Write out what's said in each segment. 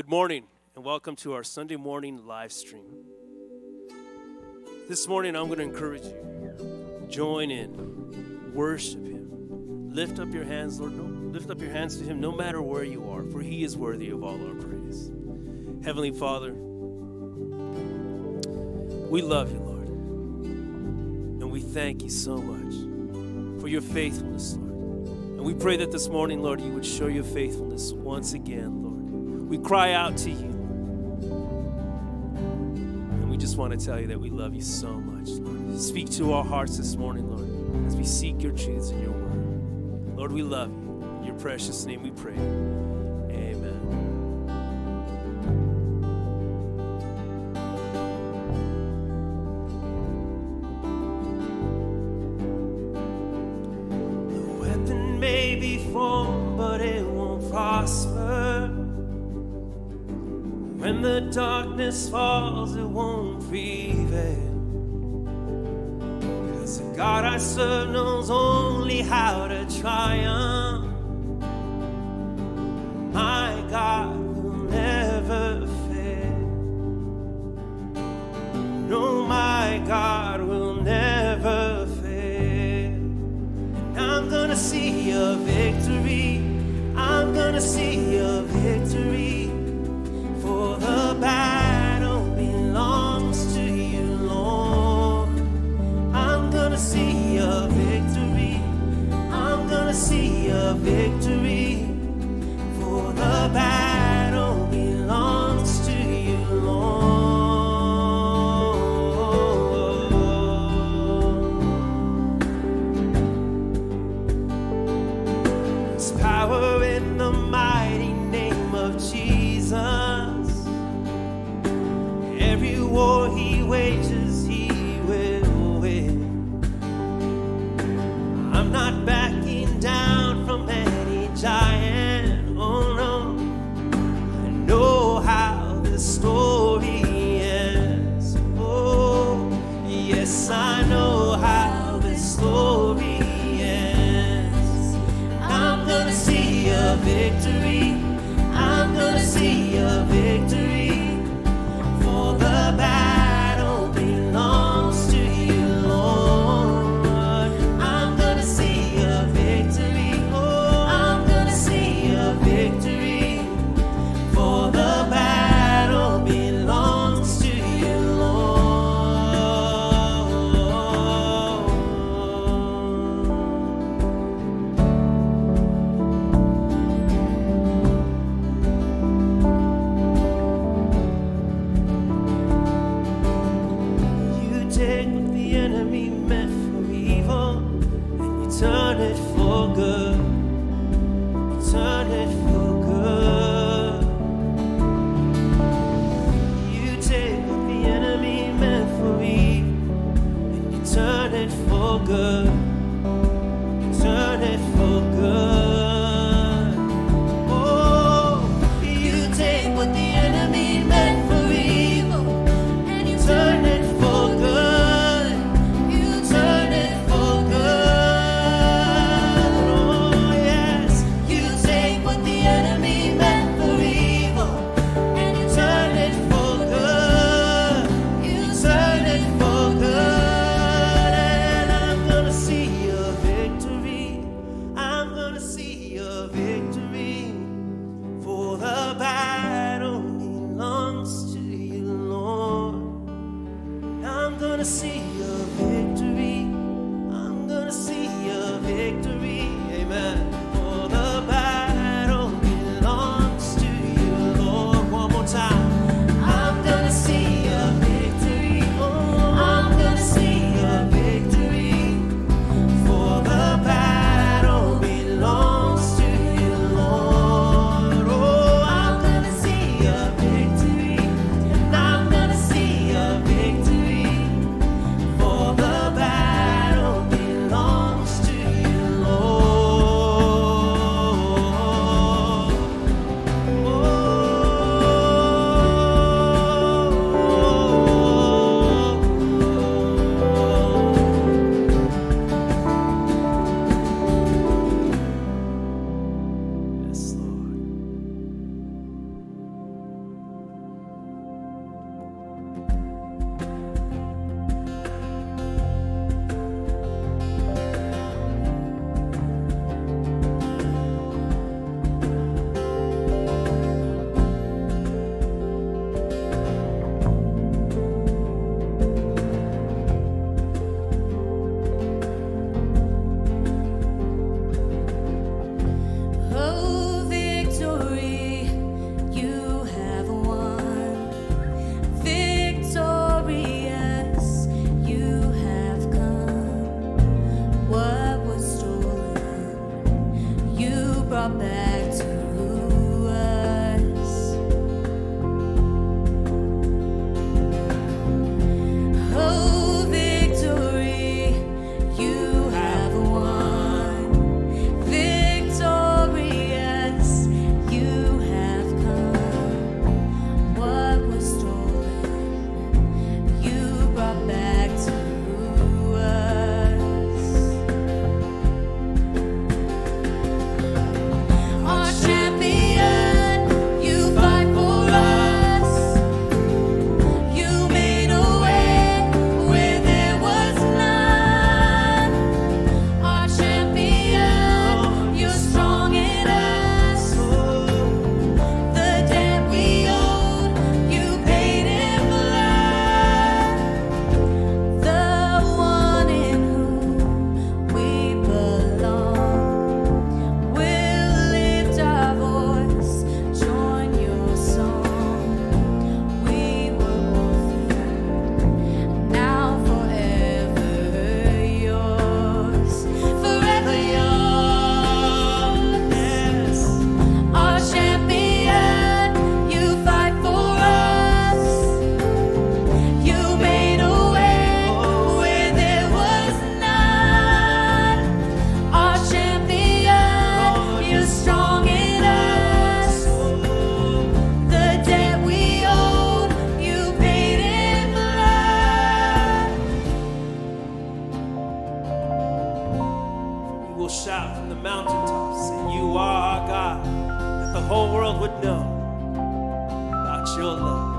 Good morning, and welcome to our Sunday morning live stream. This morning, I'm going to encourage you join in, worship Him, lift up your hands, Lord. Lift up your hands to Him no matter where you are, for He is worthy of all our praise. Heavenly Father, we love you, Lord, and we thank you so much for your faithfulness, Lord. And we pray that this morning, Lord, you would show your faithfulness once again, Lord. We cry out to you. And we just want to tell you that we love you so much, Lord. Speak to our hearts this morning, Lord, as we seek your truths in your word. Lord, we love you. In your precious name we pray. Victory. I'm gonna see a victory. mountaintops, and you are our God, that the whole world would know about your love.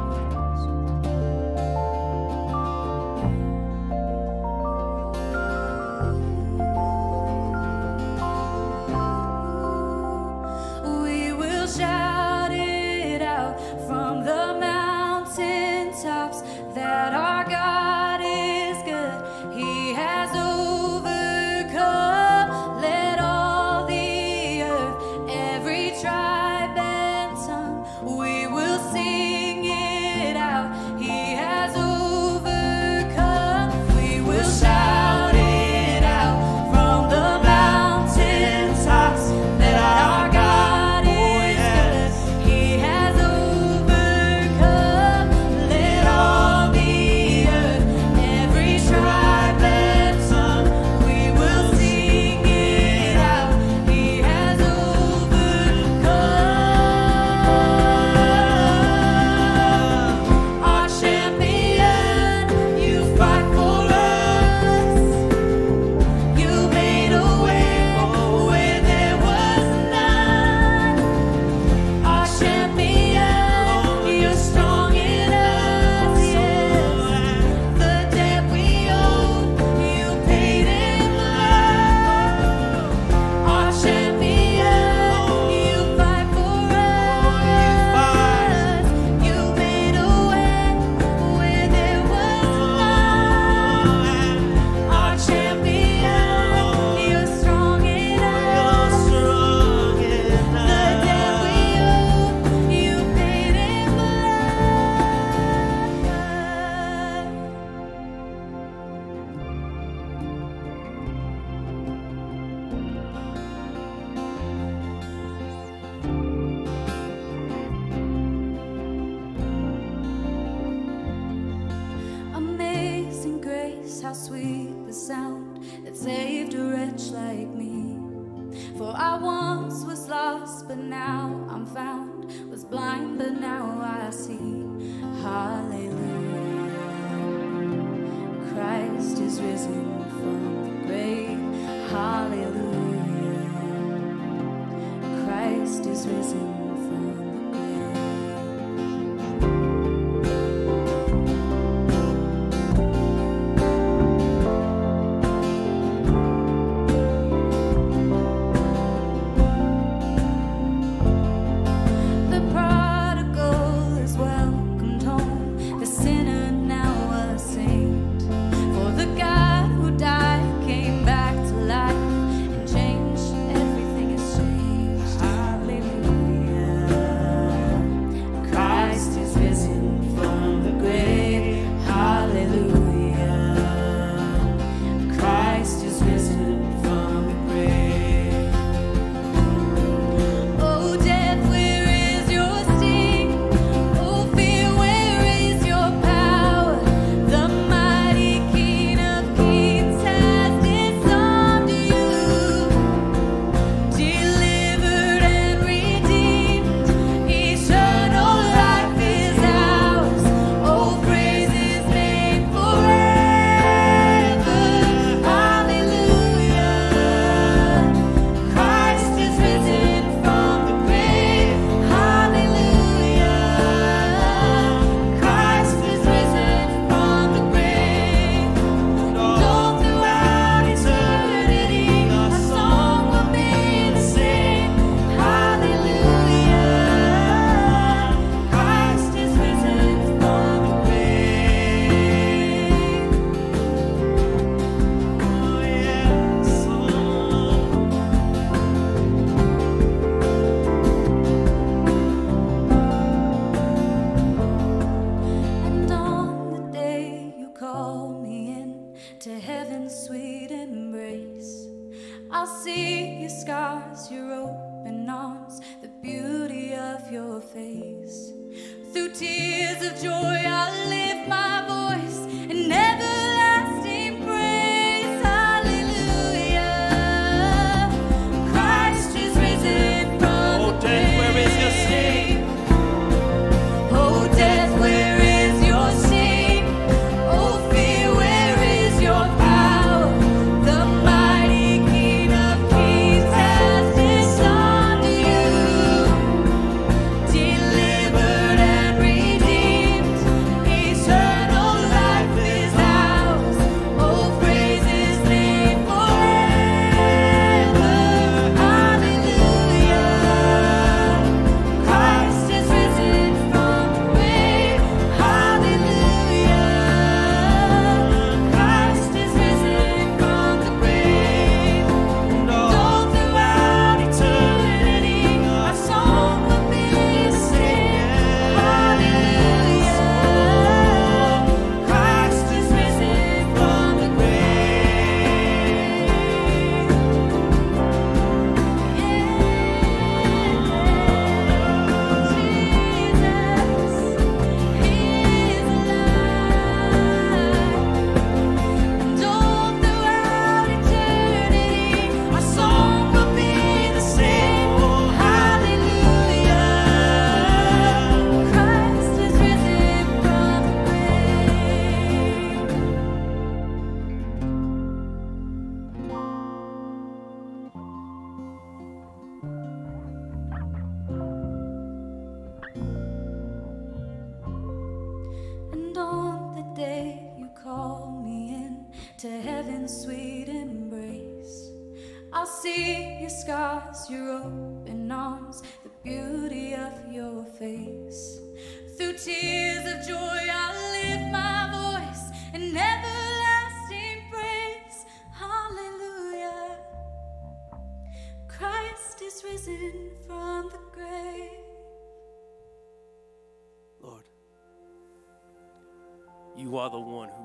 is risen.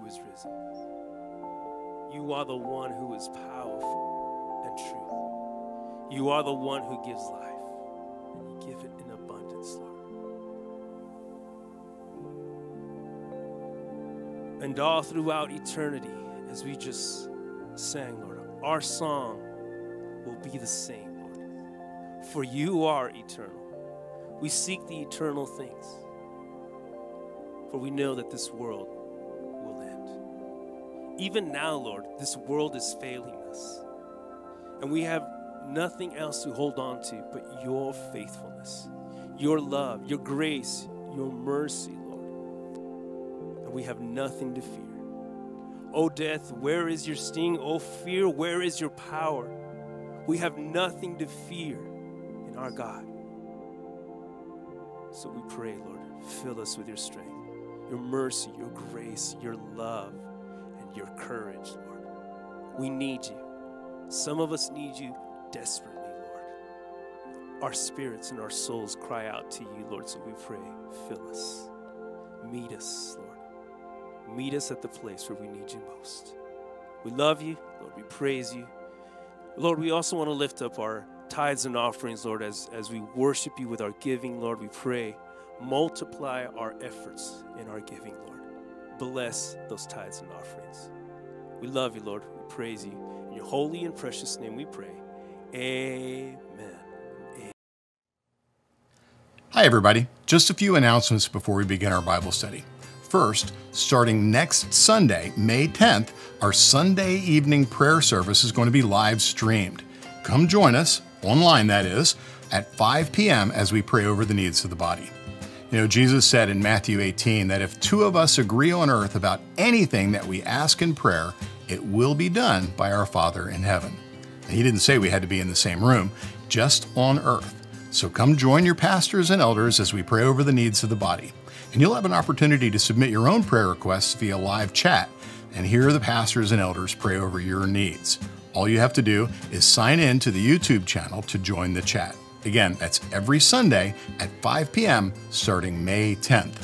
Is risen. You are the one who is powerful and true. You are the one who gives life, and you give it in abundance, Lord. And all throughout eternity, as we just sang, Lord, our song will be the same, Lord. For you are eternal. We seek the eternal things, for we know that this world. Even now, Lord, this world is failing us, and we have nothing else to hold on to but your faithfulness, your love, your grace, your mercy, Lord. And we have nothing to fear. O death, where is your sting? O fear, where is your power? We have nothing to fear in our God. So we pray, Lord, fill us with your strength, your mercy, your grace, your love, your courage, Lord. We need you. Some of us need you desperately, Lord. Our spirits and our souls cry out to you, Lord, so we pray, fill us. Meet us, Lord. Meet us at the place where we need you most. We love you, Lord. We praise you. Lord, we also want to lift up our tithes and offerings, Lord, as, as we worship you with our giving, Lord. We pray, multiply our efforts in our giving, Lord. Bless those tithes and offerings. We love you, Lord. We praise you. In your holy and precious name we pray. Amen. Hi, everybody. Just a few announcements before we begin our Bible study. First, starting next Sunday, May 10th, our Sunday evening prayer service is going to be live streamed. Come join us, online that is, at 5 p.m. as we pray over the needs of the body. You know, Jesus said in Matthew 18 that if two of us agree on earth about anything that we ask in prayer, it will be done by our Father in heaven. He didn't say we had to be in the same room, just on earth. So come join your pastors and elders as we pray over the needs of the body. And you'll have an opportunity to submit your own prayer requests via live chat and hear the pastors and elders pray over your needs. All you have to do is sign in to the YouTube channel to join the chat. Again, that's every Sunday at 5 p.m. starting May 10th.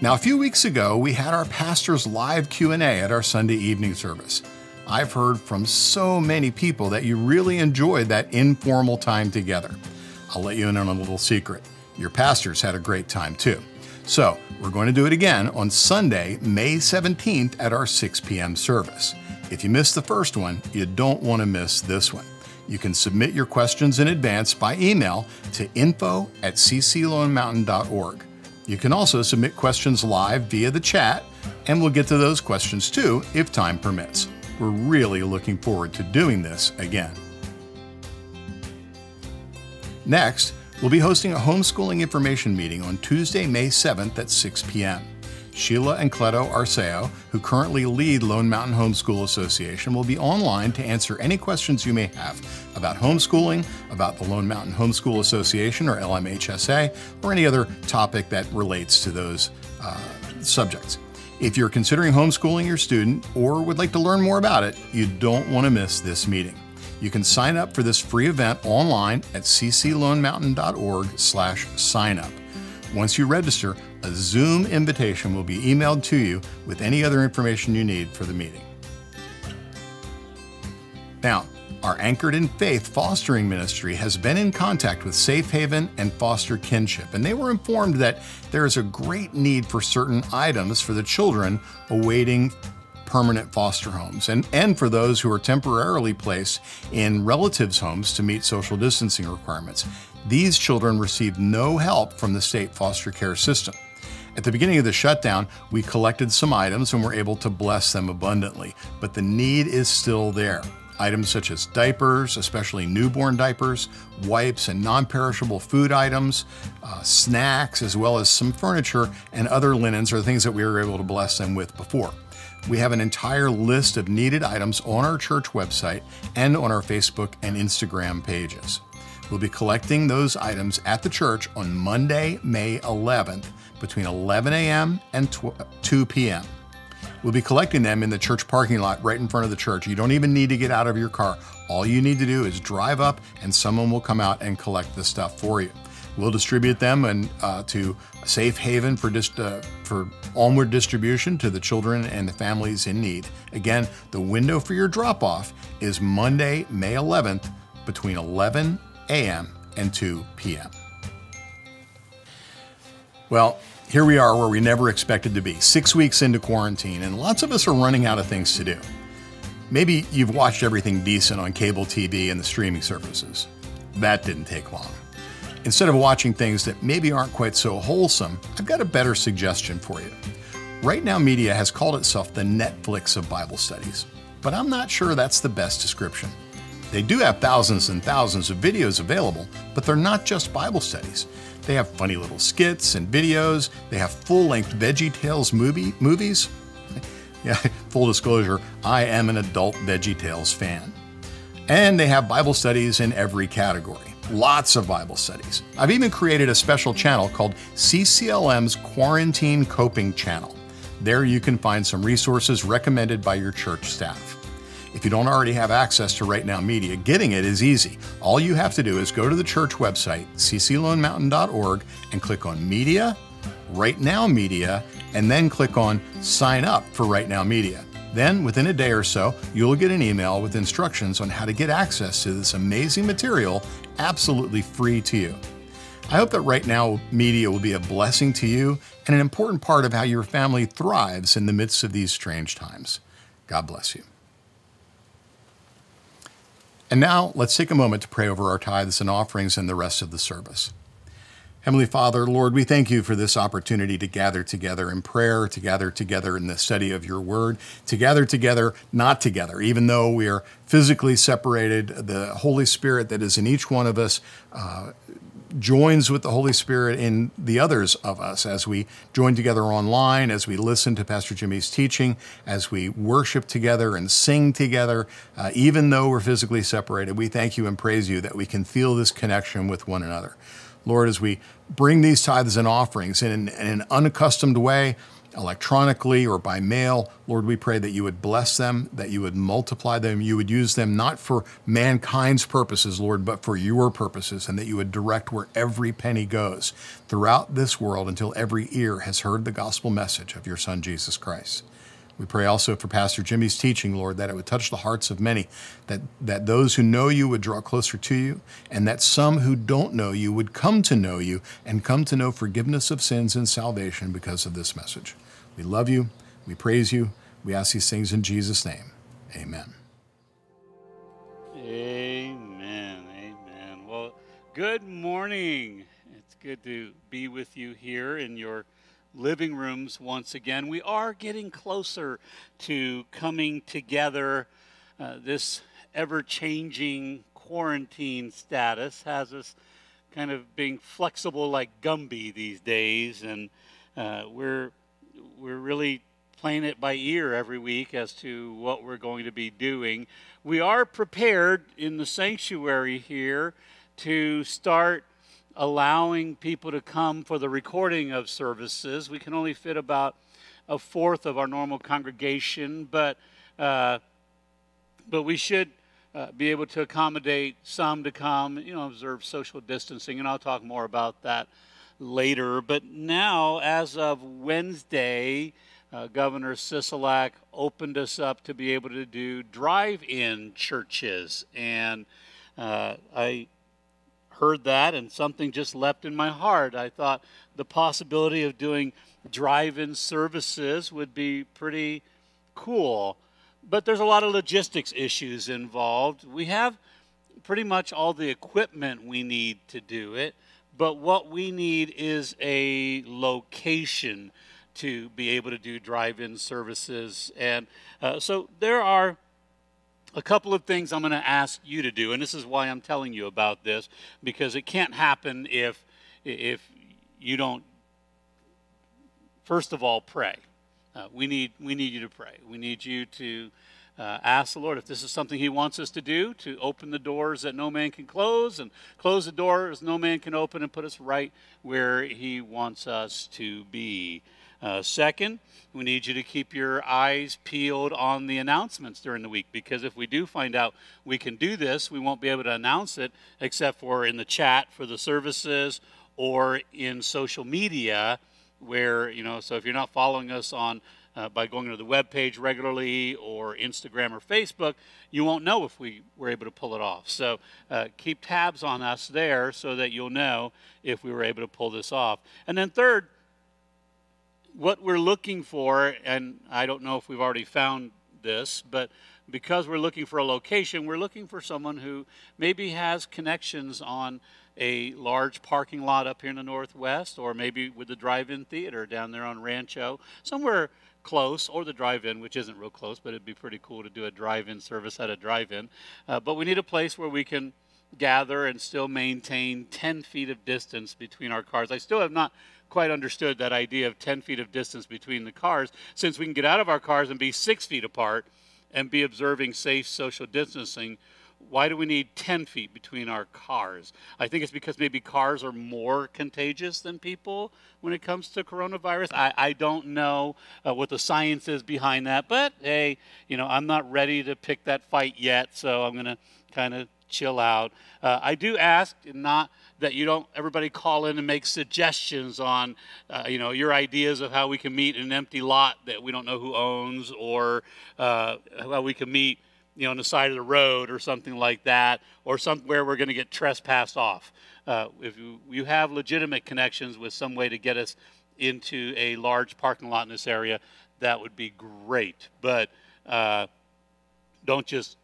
Now, a few weeks ago, we had our pastor's live Q&A at our Sunday evening service. I've heard from so many people that you really enjoyed that informal time together. I'll let you in on a little secret. Your pastors had a great time too. So, we're going to do it again on Sunday, May 17th at our 6 p.m. service. If you missed the first one, you don't want to miss this one. You can submit your questions in advance by email to info at cclonemountain.org. You can also submit questions live via the chat, and we'll get to those questions too if time permits. We're really looking forward to doing this again. Next, we'll be hosting a homeschooling information meeting on Tuesday, May 7th at 6 p.m. Sheila and Cleto Arceo, who currently lead Lone Mountain Homeschool Association, will be online to answer any questions you may have about homeschooling, about the Lone Mountain Homeschool Association or LMHSA, or any other topic that relates to those uh, subjects. If you're considering homeschooling your student or would like to learn more about it, you don't want to miss this meeting. You can sign up for this free event online at cclonemountain.org slash sign up. Once you register, a Zoom invitation will be emailed to you with any other information you need for the meeting. Now, our Anchored in Faith fostering ministry has been in contact with Safe Haven and Foster Kinship, and they were informed that there is a great need for certain items for the children awaiting permanent foster homes and, and for those who are temporarily placed in relatives' homes to meet social distancing requirements. These children receive no help from the state foster care system. At the beginning of the shutdown, we collected some items and were able to bless them abundantly, but the need is still there. Items such as diapers, especially newborn diapers, wipes, and non perishable food items, uh, snacks, as well as some furniture and other linens are things that we were able to bless them with before. We have an entire list of needed items on our church website and on our Facebook and Instagram pages. We'll be collecting those items at the church on Monday, May 11th between 11 a.m. and 2 p.m. We'll be collecting them in the church parking lot right in front of the church. You don't even need to get out of your car. All you need to do is drive up and someone will come out and collect the stuff for you. We'll distribute them and uh, to safe haven for dist- uh, for onward distribution to the children and the families in need. Again, the window for your drop off is Monday, May 11th between 11 a.m. and 2 p.m. Well, here we are where we never expected to be, six weeks into quarantine, and lots of us are running out of things to do. Maybe you've watched everything decent on cable TV and the streaming services. That didn't take long. Instead of watching things that maybe aren't quite so wholesome, I've got a better suggestion for you. Right Now Media has called itself the Netflix of Bible studies, but I'm not sure that's the best description. They do have thousands and thousands of videos available, but they're not just Bible studies. They have funny little skits and videos. They have full-length Veggie Tales movie movies. yeah, full disclosure, I am an adult Veggie Tales fan. And they have Bible studies in every category. Lots of Bible studies. I've even created a special channel called CCLM's Quarantine Coping Channel. There you can find some resources recommended by your church staff. If you don't already have access to Right Now Media, getting it is easy. All you have to do is go to the church website, cclonemountain.org, and click on Media, Right Now Media, and then click on Sign Up for Right Now Media. Then, within a day or so, you'll get an email with instructions on how to get access to this amazing material absolutely free to you. I hope that Right Now Media will be a blessing to you and an important part of how your family thrives in the midst of these strange times. God bless you. And now let's take a moment to pray over our tithes and offerings and the rest of the service. Heavenly Father, Lord, we thank you for this opportunity to gather together in prayer, to gather together in the study of your word, to gather together not together, even though we are physically separated. The Holy Spirit that is in each one of us uh, joins with the Holy Spirit in the others of us as we join together online, as we listen to Pastor Jimmy's teaching, as we worship together and sing together, uh, even though we're physically separated. We thank you and praise you that we can feel this connection with one another. Lord, as we bring these tithes and offerings in, in an unaccustomed way, electronically or by mail. Lord, we pray that you would bless them, that you would multiply them, you would use them not for mankind's purposes, Lord, but for your purposes, and that you would direct where every penny goes throughout this world until every ear has heard the gospel message of your Son, Jesus Christ. We pray also for Pastor Jimmy's teaching, Lord, that it would touch the hearts of many, that, that those who know you would draw closer to you, and that some who don't know you would come to know you and come to know forgiveness of sins and salvation because of this message. We love you. We praise you. We ask these things in Jesus' name. Amen. Amen. Amen. Well, good morning. It's good to be with you here in your living rooms once again. We are getting closer to coming together. Uh, this ever changing quarantine status has us kind of being flexible like Gumby these days, and uh, we're we're really playing it by ear every week as to what we're going to be doing. We are prepared in the sanctuary here to start allowing people to come for the recording of services. We can only fit about a fourth of our normal congregation, but uh, but we should uh, be able to accommodate some to come, you know, observe social distancing, and I'll talk more about that later. But now, as of Wednesday, uh, Governor Sisolak opened us up to be able to do drive-in churches, and uh, I heard that, and something just leapt in my heart. I thought the possibility of doing drive-in services would be pretty cool, but there's a lot of logistics issues involved. We have pretty much all the equipment we need to do it but what we need is a location to be able to do drive-in services. And uh, so there are a couple of things I'm going to ask you to do, and this is why I'm telling you about this, because it can't happen if if you don't first of all pray. uh, we need we need you to pray. We need you to uh, ask the Lord if this is something He wants us to do, to open the doors that no man can close, and close the doors no man can open, and put us right where He wants us to be. Uh, second, we need you to keep your eyes peeled on the announcements during the week because if we do find out we can do this, we won't be able to announce it except for in the chat for the services or in social media where, you know, so if you're not following us on uh, by going to the web page regularly or Instagram or Facebook, you won't know if we were able to pull it off. So uh, keep tabs on us there so that you'll know if we were able to pull this off. And then, third, what we're looking for, and I don't know if we've already found this, but because we're looking for a location, we're looking for someone who maybe has connections on a large parking lot up here in the Northwest, or maybe with the drive in theater down there on Rancho, somewhere close, or the drive-in, which isn't real close, but it'd be pretty cool to do a drive-in service at a drive-in. Uh, but we need a place where we can gather and still maintain 10 feet of distance between our cars. I still have not quite understood that idea of 10 feet of distance between the cars, since we can get out of our cars and be six feet apart and be observing safe social distancing why do we need 10 feet between our cars? I think it's because maybe cars are more contagious than people when it comes to coronavirus. I, I don't know uh, what the science is behind that, but hey, you know, I'm not ready to pick that fight yet, so I'm going to kind of chill out. Uh, I do ask not that you don't everybody call in and make suggestions on uh, you know your ideas of how we can meet in an empty lot that we don't know who owns or uh, how we can meet you know, on the side of the road or something like that, or somewhere where we're going to get trespassed off. Uh, if you, you have legitimate connections with some way to get us into a large parking lot in this area, that would be great. But uh, don't just,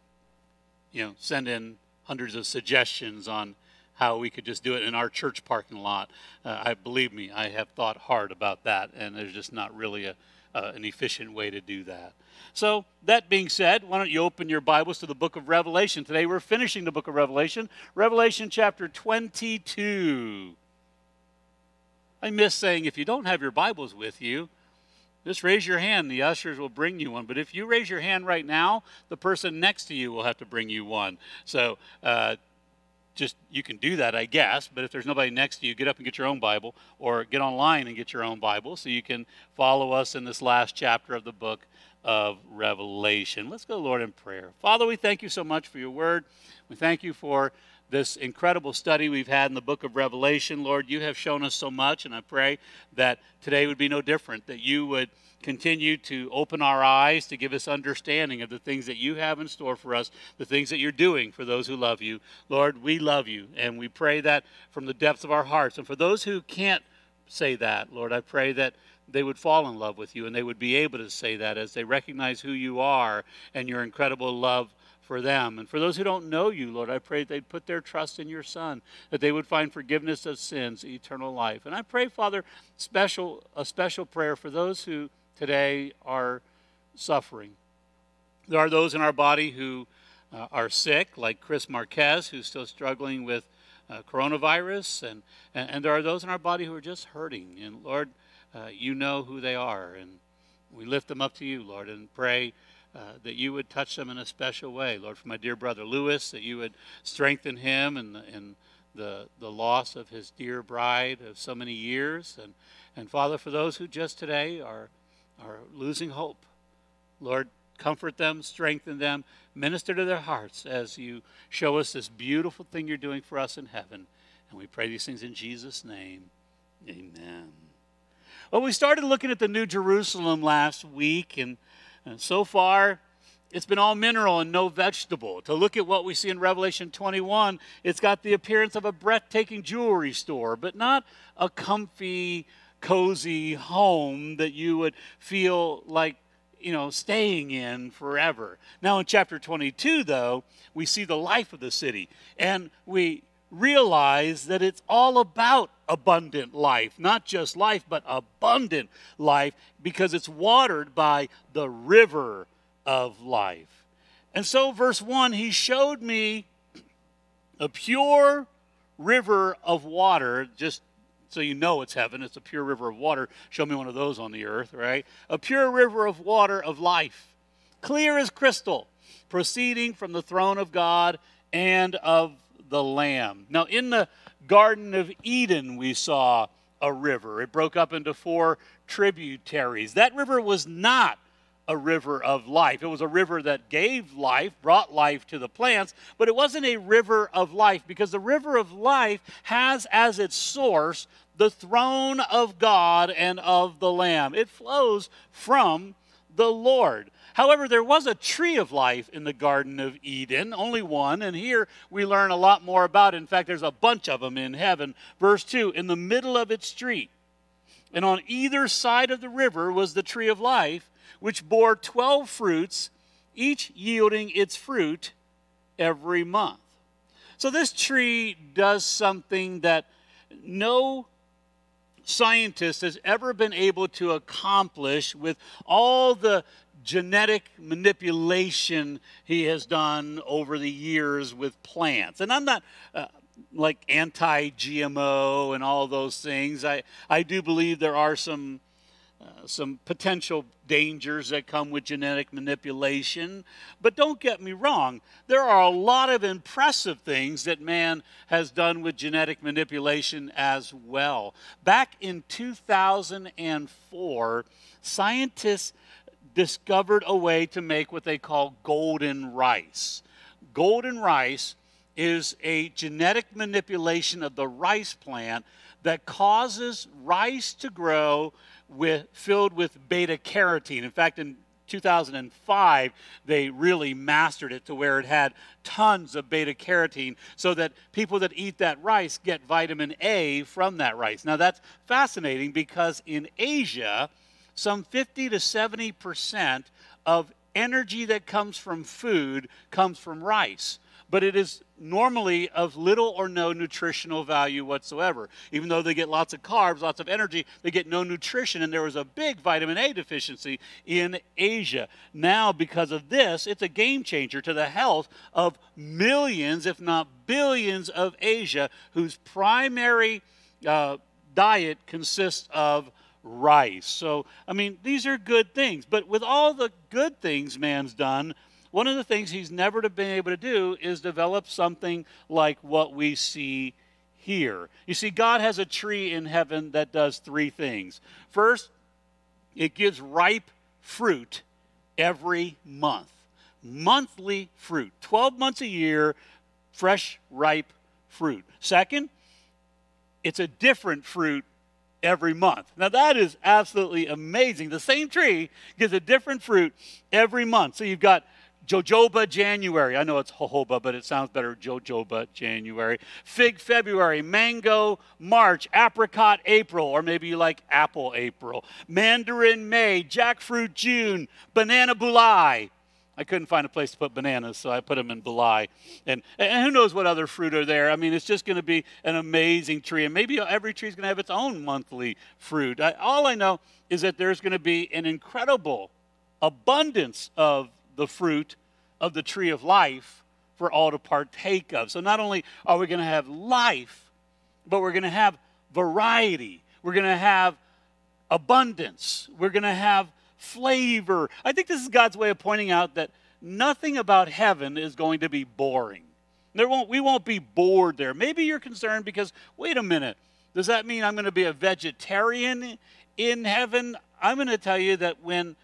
you know, send in hundreds of suggestions on how we could just do it in our church parking lot. Uh, I believe me, I have thought hard about that, and there's just not really a, uh, an efficient way to do that. So, that being said, why don't you open your Bibles to the book of Revelation? Today we're finishing the book of Revelation, Revelation chapter 22. I miss saying if you don't have your Bibles with you, just raise your hand. The ushers will bring you one. But if you raise your hand right now, the person next to you will have to bring you one. So, uh, just you can do that, I guess. But if there's nobody next to you, get up and get your own Bible, or get online and get your own Bible, so you can follow us in this last chapter of the book of Revelation. Let's go, Lord, in prayer. Father, we thank you so much for your word. We thank you for this incredible study we've had in the book of Revelation. Lord, you have shown us so much, and I pray that today would be no different, that you would continue to open our eyes to give us understanding of the things that you have in store for us, the things that you're doing for those who love you. Lord, we love you, and we pray that from the depths of our hearts. And for those who can't say that, Lord, I pray that they would fall in love with you and they would be able to say that as they recognize who you are and your incredible love for them. And for those who don't know you, Lord, I pray they'd put their trust in your Son, that they would find forgiveness of sins, eternal life. And I pray, Father, special a special prayer for those who today are suffering. There are those in our body who uh, are sick, like Chris Marquez, who's still struggling with uh, coronavirus, and, and, and there are those in our body who are just hurting. And Lord, uh, you know who they are. And we lift them up to you, Lord, and pray uh, that you would touch them in a special way. Lord, for my dear brother Lewis, that you would strengthen him in the, in the, the loss of his dear bride of so many years. And, and Father, for those who just today are, are losing hope, Lord, comfort them, strengthen them, minister to their hearts as you show us this beautiful thing you're doing for us in heaven. And we pray these things in Jesus' name. Amen. Well, we started looking at the New Jerusalem last week, and, and so far it's been all mineral and no vegetable. To look at what we see in Revelation 21, it's got the appearance of a breathtaking jewelry store, but not a comfy, cozy home that you would feel like you know, staying in forever. Now, in chapter 22, though, we see the life of the city, and we realize that it's all about abundant life. Not just life, but abundant life because it's watered by the river of life. And so, verse 1 He showed me a pure river of water, just so you know it's heaven. It's a pure river of water. Show me one of those on the earth, right? A pure river of water of life, clear as crystal, proceeding from the throne of God and of the Lamb. Now, in the Garden of Eden, we saw a river. It broke up into four tributaries. That river was not a river of life. It was a river that gave life, brought life to the plants, but it wasn't a river of life because the river of life has as its source the throne of God and of the Lamb. It flows from the Lord. However, there was a tree of life in the Garden of Eden, only one, and here we learn a lot more about it. In fact, there's a bunch of them in heaven. Verse 2 In the middle of its street, and on either side of the river was the tree of life which bore 12 fruits, each yielding its fruit every month. So this tree does something that no scientist has ever been able to accomplish with all the genetic manipulation he has done over the years with plants. And I'm not uh, like anti GMO and all those things. I, I do believe there are some uh, some potential dangers that come with genetic manipulation. But don't get me wrong, there are a lot of impressive things that man has done with genetic manipulation as well. Back in 2004, scientists discovered a way to make what they call golden rice. Golden rice is a genetic manipulation of the rice plant that causes rice to grow with, filled with beta carotene. In fact, in 2005, they really mastered it to where it had tons of beta carotene so that people that eat that rice get vitamin A from that rice. Now, that's fascinating because in Asia, some 50 to 70 percent of energy that comes from food comes from rice but it is normally of little or no nutritional value whatsoever. Even though they get lots of carbs, lots of energy, they get no nutrition. And there was a big vitamin A deficiency in Asia. Now, because of this, it's a game changer to the health of millions, if not billions, of Asia whose primary uh, diet consists of rice. So, I mean, these are good things. But with all the good things man's done, one of the things he's never been able to do is develop something like what we see here. You see, God has a tree in heaven that does three things. First, it gives ripe fruit every month. Monthly fruit. 12 months a year, fresh, ripe fruit. Second, it's a different fruit every month. Now, that is absolutely amazing. The same tree gives a different fruit every month. So you've got Jojoba January. I know it's jojoba, but it sounds better Jojoba January. Fig February. Mango March. Apricot April, or maybe you like apple April. Mandarin May. Jackfruit June. Banana Bulai. I couldn't find a place to put bananas, so I put them in Bulai. And, and who knows what other fruit are there? I mean, it's just going to be an amazing tree. And maybe every tree is going to have its own monthly fruit. I, all I know is that there's going to be an incredible abundance of the fruit of the tree of life for all to partake of. So not only are we going to have life, but we're going to have variety. We're going to have abundance. We're going to have flavor. I think this is God's way of pointing out that nothing about heaven is going to be boring. There won't, we won't be bored there. Maybe you're concerned because, wait a minute, does that mean I'm going to be a vegetarian in heaven? I'm going to tell you that when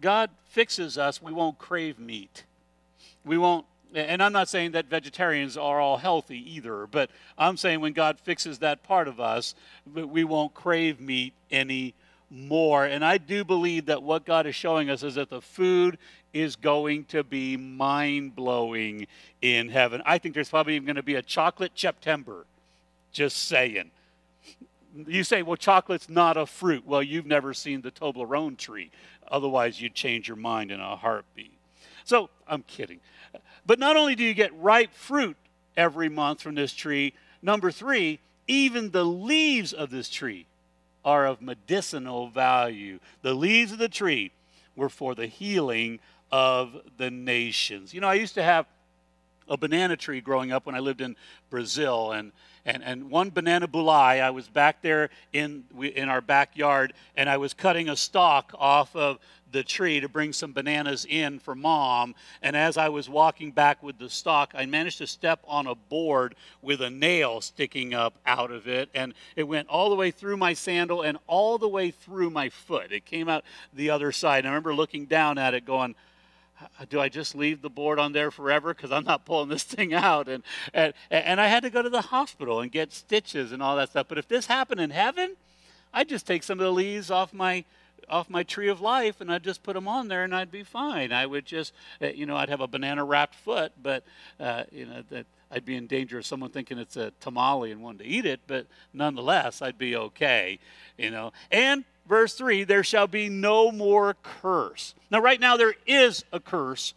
God fixes us, we won't crave meat. We won't, and I'm not saying that vegetarians are all healthy either, but I'm saying when God fixes that part of us, we won't crave meat anymore. And I do believe that what God is showing us is that the food is going to be mind blowing in heaven. I think there's probably even going to be a chocolate September. Just saying. You say, well, chocolate's not a fruit. Well, you've never seen the Toblerone tree. Otherwise, you'd change your mind in a heartbeat. So, I'm kidding. But not only do you get ripe fruit every month from this tree, number three, even the leaves of this tree are of medicinal value. The leaves of the tree were for the healing of the nations. You know, I used to have a banana tree growing up when I lived in Brazil, and and, and one banana bulai, I was back there in, in our backyard and I was cutting a stalk off of the tree to bring some bananas in for mom. And as I was walking back with the stalk, I managed to step on a board with a nail sticking up out of it. And it went all the way through my sandal and all the way through my foot. It came out the other side. And I remember looking down at it going, do I just leave the board on there forever because I'm not pulling this thing out? And, and, and I had to go to the hospital and get stitches and all that stuff. But if this happened in heaven, I'd just take some of the leaves off my off my tree of life and I'd just put them on there and I'd be fine. I would just, uh, you know, I'd have a banana wrapped foot, but, uh, you know, that I'd be in danger of someone thinking it's a tamale and wanting to eat it, but nonetheless, I'd be okay, you know. And verse 3 there shall be no more curse. Now, right now, there is a curse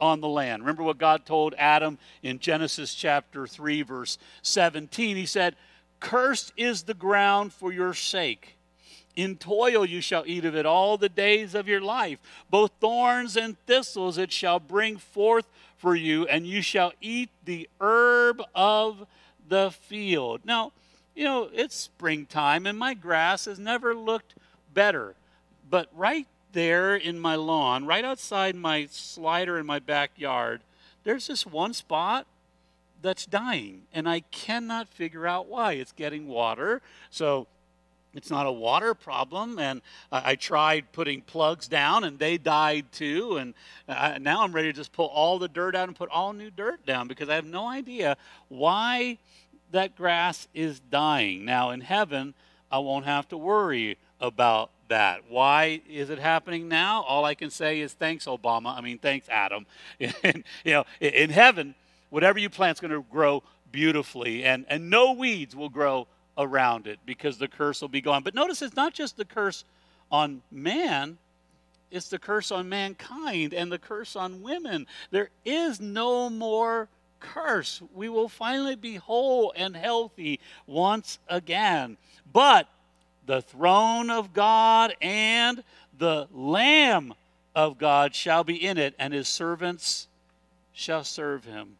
on the land. Remember what God told Adam in Genesis chapter 3, verse 17? He said, Cursed is the ground for your sake. In toil you shall eat of it all the days of your life. Both thorns and thistles it shall bring forth for you, and you shall eat the herb of the field. Now, you know, it's springtime, and my grass has never looked better. But right there in my lawn, right outside my slider in my backyard, there's this one spot that's dying, and I cannot figure out why. It's getting water, so it's not a water problem. And I tried putting plugs down, and they died too. And uh, now I'm ready to just pull all the dirt out and put all new dirt down because I have no idea why that grass is dying. Now, in heaven, I won't have to worry about that. Why is it happening now? All I can say is thanks, Obama. I mean, thanks, Adam. You know, in heaven, whatever you plant is going to grow beautifully, and, and no weeds will grow around it because the curse will be gone. But notice it's not just the curse on man, it's the curse on mankind and the curse on women. There is no more curse. We will finally be whole and healthy once again. But the throne of God and the Lamb of God shall be in it, and his servants shall serve him.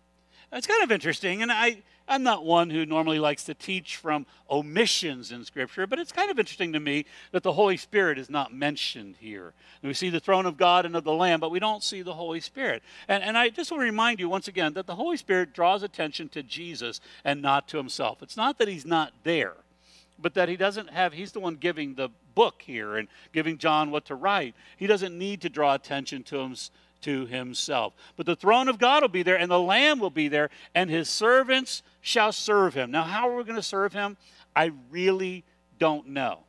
It's kind of interesting, and I, I'm not one who normally likes to teach from omissions in Scripture, but it's kind of interesting to me that the Holy Spirit is not mentioned here. We see the throne of God and of the Lamb, but we don't see the Holy Spirit. And, and I just want to remind you once again that the Holy Spirit draws attention to Jesus and not to himself. It's not that he's not there but that he doesn't have, he's the one giving the book here and giving John what to write. He doesn't need to draw attention to him, to himself. But the throne of God will be there, and the Lamb will be there, and his servants shall serve him. Now, how are we going to serve him? I really don't know.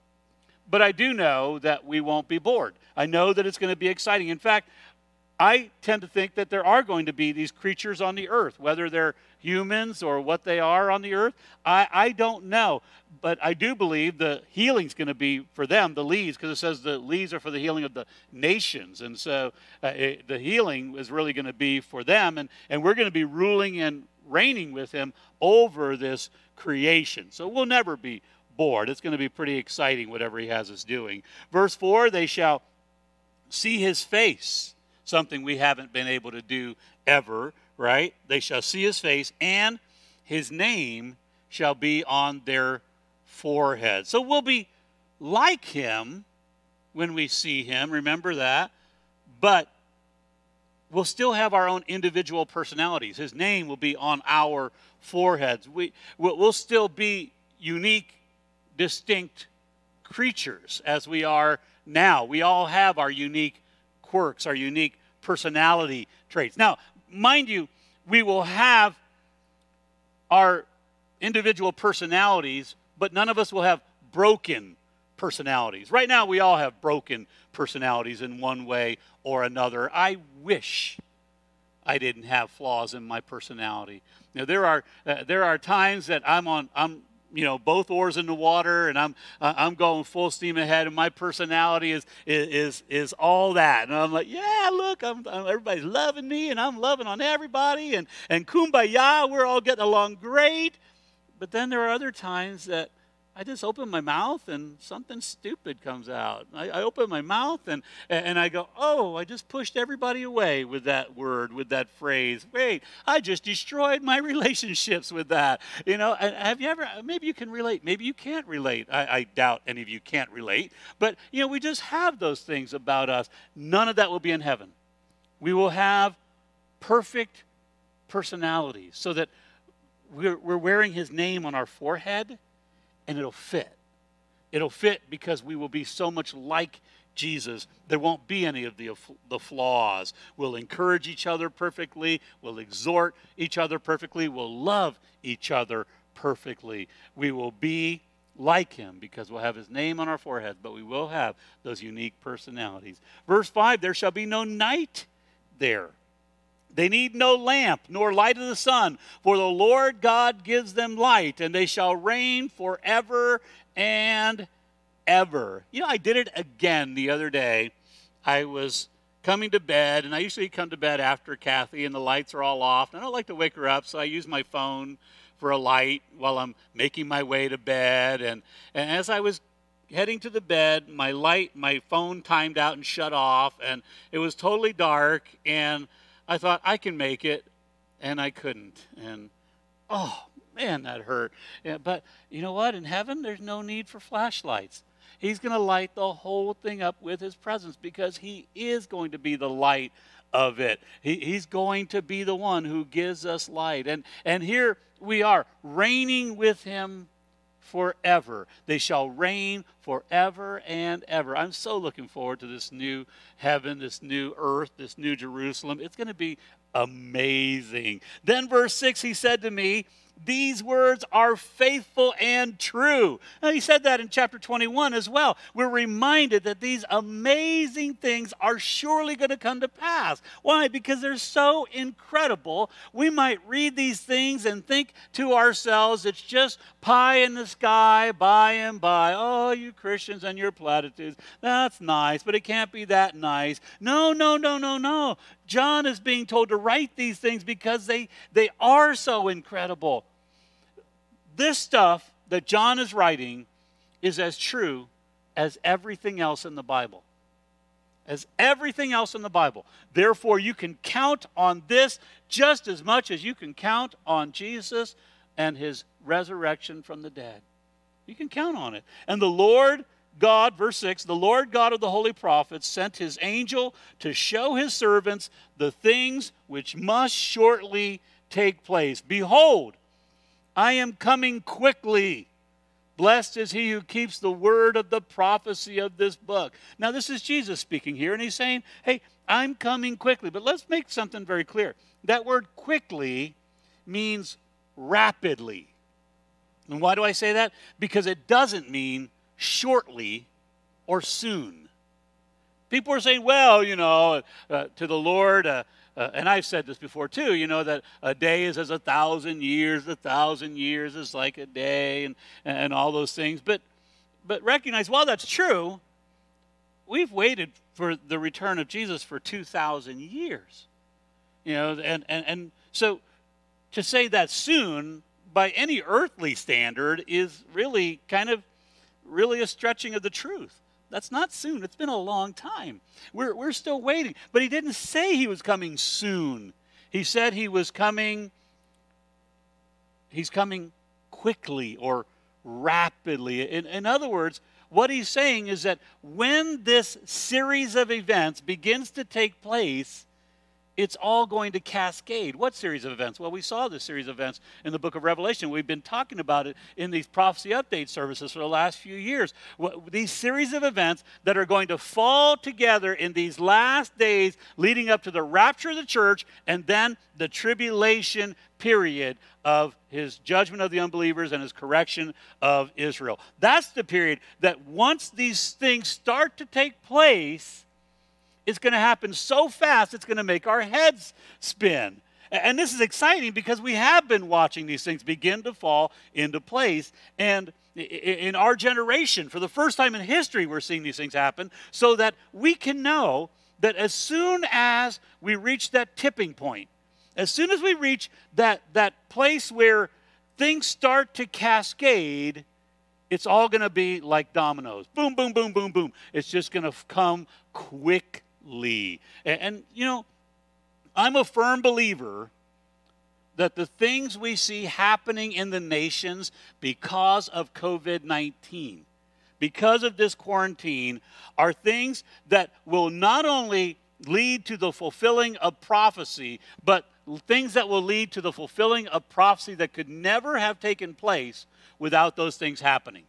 But I do know that we won't be bored. I know that it's going to be exciting. In fact, I tend to think that there are going to be these creatures on the earth, whether they're humans or what they are on the earth. I, I don't know. But I do believe the healing's going to be for them, the leaves, because it says the leaves are for the healing of the nations. And so uh, it, the healing is really going to be for them. And, and we're going to be ruling and reigning with him over this creation. So we'll never be bored. It's going to be pretty exciting, whatever he has us doing. Verse 4 they shall see his face something we haven't been able to do ever, right? They shall see his face, and his name shall be on their forehead. So we'll be like him when we see him, remember that, but we'll still have our own individual personalities. His name will be on our foreheads. We, we'll still be unique, distinct creatures as we are now. We all have our unique quirks, our unique personality traits. Now, mind you, we will have our individual personalities, but none of us will have broken personalities. Right now, we all have broken personalities in one way or another. I wish I didn't have flaws in my personality. Now, there are uh, there are times that I'm on I'm you know both oars in the water and i'm i'm going full steam ahead and my personality is is is all that. And i'm like yeah look I'm, I'm, everybody's loving me and i'm loving on everybody and and kumbaya we're all getting along great. But then there are other times that I just open my mouth and something stupid comes out. I, I, open my mouth and, and I go, oh, I just pushed everybody away with that word, with that phrase. Wait, I just destroyed my relationships with that. You know, have you ever, maybe you can relate, maybe you can't relate. I, I doubt any of you can't relate. But, you know, we just have those things about us. None of that will be in heaven. We will have perfect personalities so that we're, we're wearing his name on our forehead and it'll fit. It'll fit because we will be so much like Jesus. There won't be any of the, the flaws. We'll encourage each other perfectly. We'll exhort each other perfectly. We'll love each other perfectly. We will be like him because we'll have his name on our foreheads, but we will have those unique personalities. Verse 5 there shall be no night there. They need no lamp nor light of the sun, for the Lord God gives them light, and they shall reign forever and ever. You know, I did it again the other day. I was coming to bed, and I usually come to bed after Kathy, and the lights are all off. And I don't like to wake her up, so I use my phone for a light while I'm making my way to bed. And, and as I was heading to the bed, my light, my phone timed out and shut off, and it was totally dark. And I thought I can make it, and I couldn't. And oh man, that hurt. Yeah, but you know what? In heaven, there's no need for flashlights. He's going to light the whole thing up with his presence because he is going to be the light of it. He, he's going to be the one who gives us light. And, and here we are, reigning with him forever. They shall reign forever and ever. I'm so looking forward to this new heaven, this new earth, this new Jerusalem. It's going to be amazing. Then, verse 6, he said to me, these words are faithful and true. Now, he said that in chapter 21 as well. We're reminded that these amazing things are surely going to come to pass. Why? Because they're so incredible. We might read these things and think to ourselves, it's just pie in the sky by and by. Oh, you Christians and your platitudes. That's nice, but it can't be that nice. No, no, no, no, no. John is being told to write these things because they, they are so incredible. This stuff that John is writing is as true as everything else in the Bible. As everything else in the Bible. Therefore, you can count on this just as much as you can count on Jesus and his resurrection from the dead. You can count on it. And the Lord God, verse 6, the Lord God of the holy prophets sent his angel to show his servants the things which must shortly take place. Behold, I am coming quickly. Blessed is he who keeps the word of the prophecy of this book. Now, this is Jesus speaking here, and he's saying, Hey, I'm coming quickly. But let's make something very clear. That word quickly means rapidly. And why do I say that? Because it doesn't mean shortly or soon. People are saying, well, you know, uh, to the Lord, uh, uh, and I've said this before too, you know, that a day is as a thousand years, a thousand years is like a day, and, and all those things. But, but recognize, while that's true, we've waited for the return of Jesus for 2,000 years. You know, and, and, and so to say that soon, by any earthly standard, is really kind of really a stretching of the truth. That's not soon. It's been a long time. We're, we're still waiting. But he didn't say he was coming soon. He said he was coming, he's coming quickly or rapidly. In, in other words, what he's saying is that when this series of events begins to take place, it's all going to cascade. What series of events? Well, we saw this series of events in the book of Revelation. We've been talking about it in these prophecy update services for the last few years. These series of events that are going to fall together in these last days leading up to the rapture of the church and then the tribulation period of his judgment of the unbelievers and his correction of Israel. That's the period that once these things start to take place, it's going to happen so fast, it's going to make our heads spin. And this is exciting because we have been watching these things begin to fall into place. And in our generation, for the first time in history, we're seeing these things happen so that we can know that as soon as we reach that tipping point, as soon as we reach that, that place where things start to cascade, it's all going to be like dominoes. Boom, boom, boom, boom, boom. It's just going to come quickly. And, and, you know, I'm a firm believer that the things we see happening in the nations because of COVID 19, because of this quarantine, are things that will not only lead to the fulfilling of prophecy, but things that will lead to the fulfilling of prophecy that could never have taken place without those things happening.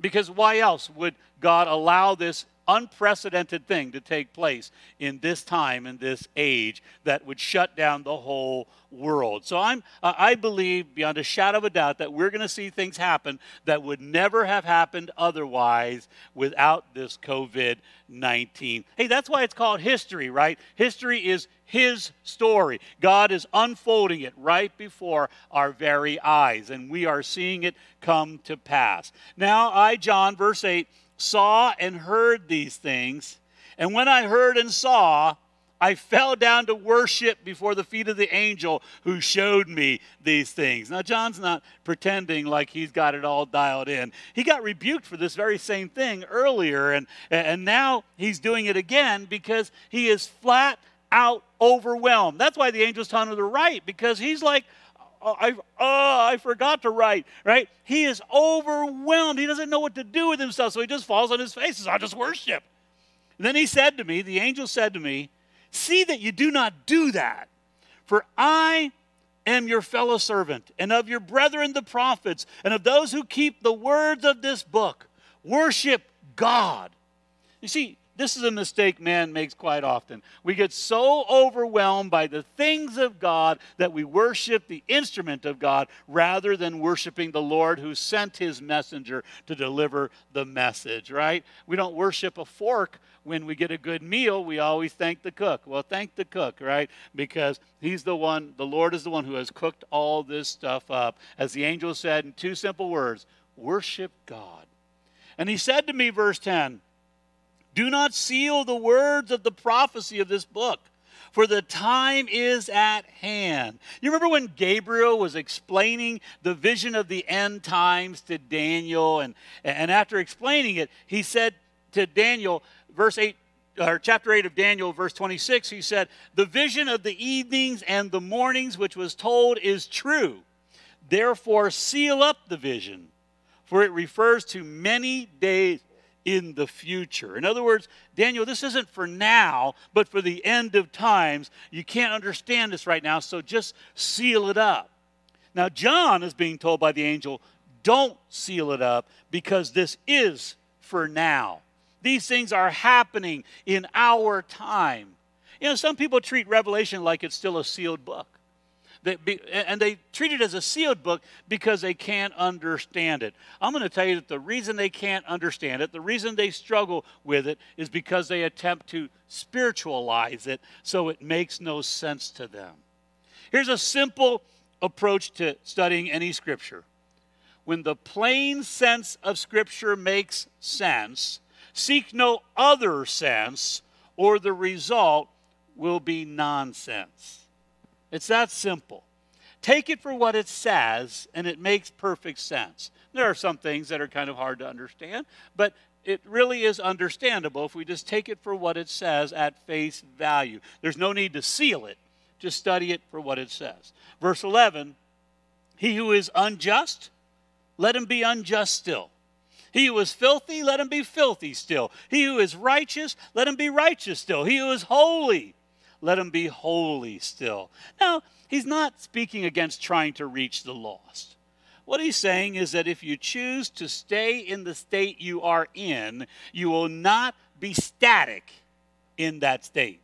Because why else would God allow this unprecedented thing to take place in this time in this age that would shut down the whole world. So I'm uh, I believe beyond a shadow of a doubt that we're going to see things happen that would never have happened otherwise without this COVID-19. Hey, that's why it's called history, right? History is his story. God is unfolding it right before our very eyes, and we are seeing it come to pass. Now, I, John, verse 8, saw and heard these things. And when I heard and saw, I fell down to worship before the feet of the angel who showed me these things. Now, John's not pretending like he's got it all dialed in. He got rebuked for this very same thing earlier, and, and now he's doing it again because he is flat out overwhelmed. That's why the angel's telling him to write, because he's like, oh, I, oh, I forgot to write, right? He is overwhelmed. He doesn't know what to do with himself, so he just falls on his face says, I'll just worship. And then he said to me, the angel said to me, See that you do not do that, for I am your fellow servant, and of your brethren the prophets, and of those who keep the words of this book. Worship God. You see, this is a mistake man makes quite often. We get so overwhelmed by the things of God that we worship the instrument of God rather than worshiping the Lord who sent his messenger to deliver the message, right? We don't worship a fork when we get a good meal, we always thank the cook. Well, thank the cook, right? Because he's the one, the Lord is the one who has cooked all this stuff up. As the angel said in two simple words worship God. And he said to me, verse 10, do not seal the words of the prophecy of this book, for the time is at hand. You remember when Gabriel was explaining the vision of the end times to Daniel, and, and after explaining it, he said to Daniel, verse 8, or chapter 8 of Daniel, verse 26, he said, The vision of the evenings and the mornings which was told is true. Therefore, seal up the vision, for it refers to many days in the future. In other words, Daniel, this isn't for now, but for the end of times. You can't understand this right now, so just seal it up. Now, John is being told by the angel, don't seal it up because this is for now. These things are happening in our time. You know, some people treat Revelation like it's still a sealed book. Be, and they treat it as a sealed book because they can't understand it. I'm going to tell you that the reason they can't understand it, the reason they struggle with it, is because they attempt to spiritualize it so it makes no sense to them. Here's a simple approach to studying any scripture. When the plain sense of scripture makes sense, seek no other sense, or the result will be nonsense. It's that simple. Take it for what it says, and it makes perfect sense. There are some things that are kind of hard to understand, but it really is understandable if we just take it for what it says at face value. There's no need to seal it, just study it for what it says. Verse 11 He who is unjust, let him be unjust still. He who is filthy, let him be filthy still. He who is righteous, let him be righteous still. He who is holy, let him be holy still. Now, he's not speaking against trying to reach the lost. What he's saying is that if you choose to stay in the state you are in, you will not be static in that state.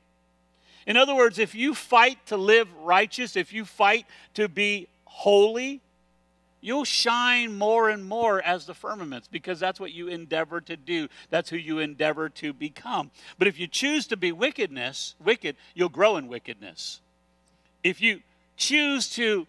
In other words, if you fight to live righteous, if you fight to be holy, You'll shine more and more as the firmaments because that's what you endeavor to do. That's who you endeavor to become. But if you choose to be wickedness, wicked, you'll grow in wickedness. If you choose to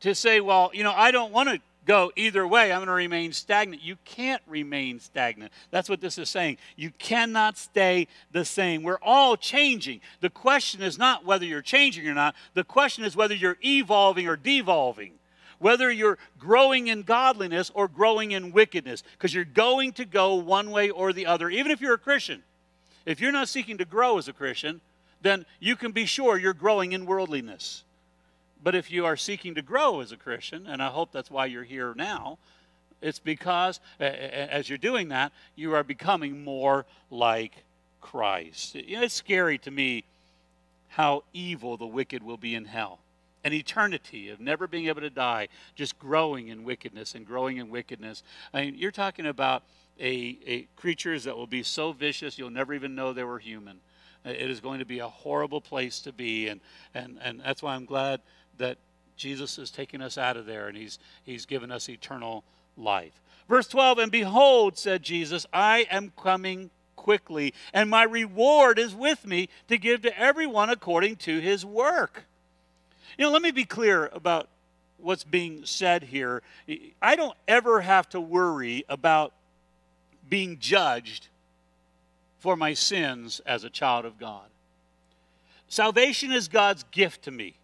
to say, well, you know, I don't want to go either way. I'm going to remain stagnant. You can't remain stagnant. That's what this is saying. You cannot stay the same. We're all changing. The question is not whether you're changing or not. The question is whether you're evolving or devolving whether you're growing in godliness or growing in wickedness, because you're going to go one way or the other, even if you're a Christian. If you're not seeking to grow as a Christian, then you can be sure you're growing in worldliness. But if you are seeking to grow as a Christian, and I hope that's why you're here now, it's because as you're doing that, you are becoming more like Christ. It's scary to me how evil the wicked will be in hell. An eternity of never being able to die, just growing in wickedness and growing in wickedness. I mean, you're talking about a, a creatures that will be so vicious you'll never even know they were human. Uh, it is going to be a horrible place to be, and, and, and that's why I'm glad that Jesus is taking us out of there and he's, he's given us eternal life. Verse 12, and behold, said Jesus, I am coming quickly, and my reward is with me to give to everyone according to his work. You know, let me be clear about what's being said here. I don't ever have to worry about being judged for my sins as a child of God. Salvation is God's gift to me.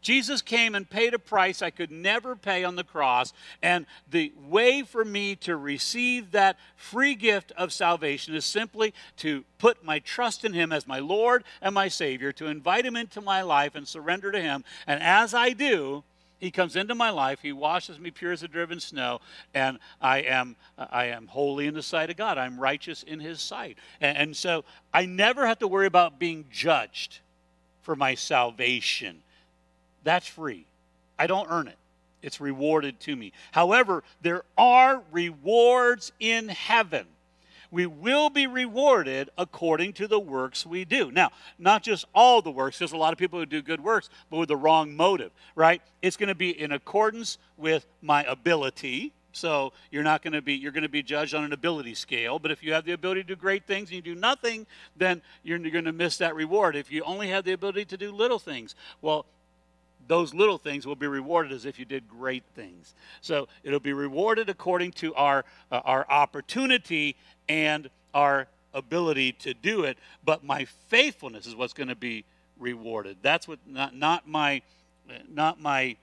Jesus came and paid a price I could never pay on the cross. And the way for me to receive that free gift of salvation is simply to put my trust in Him as my Lord and my Savior, to invite Him into my life and surrender to Him. And as I do, he comes into my life. He washes me pure as the driven snow, and I am I am holy in the sight of God. I'm righteous in His sight, and, and so I never have to worry about being judged for my salvation. That's free. I don't earn it, it's rewarded to me. However, there are rewards in heaven. We will be rewarded according to the works we do. Now, not just all the works, there's a lot of people who do good works, but with the wrong motive, right? It's going to be in accordance with my ability, so you're not going to be you're going to be judged on an ability scale. But if you have the ability to do great things and you do nothing, then you're, you're going to miss that reward. If you only have the ability to do little things, well, those little things will be rewarded as if you did great things. So it'll be rewarded according to our, uh, our opportunity and our ability to do it. But my faithfulness is what's going to be rewarded. That's what, not, not my, not my,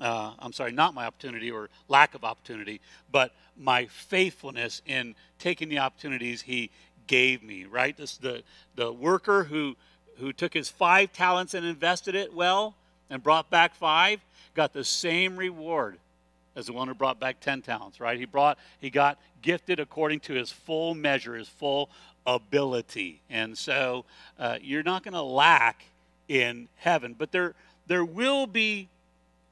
uh, I'm sorry, not my opportunity or lack of opportunity, but my faithfulness in taking the opportunities He gave me. Right, this the the worker who who took his five talents and invested it well and brought back five got the same reward as the one who brought back 10 talents, right? He brought, he got gifted according to his full measure, his full ability. And so uh, you're not going to lack in heaven, but there, there will be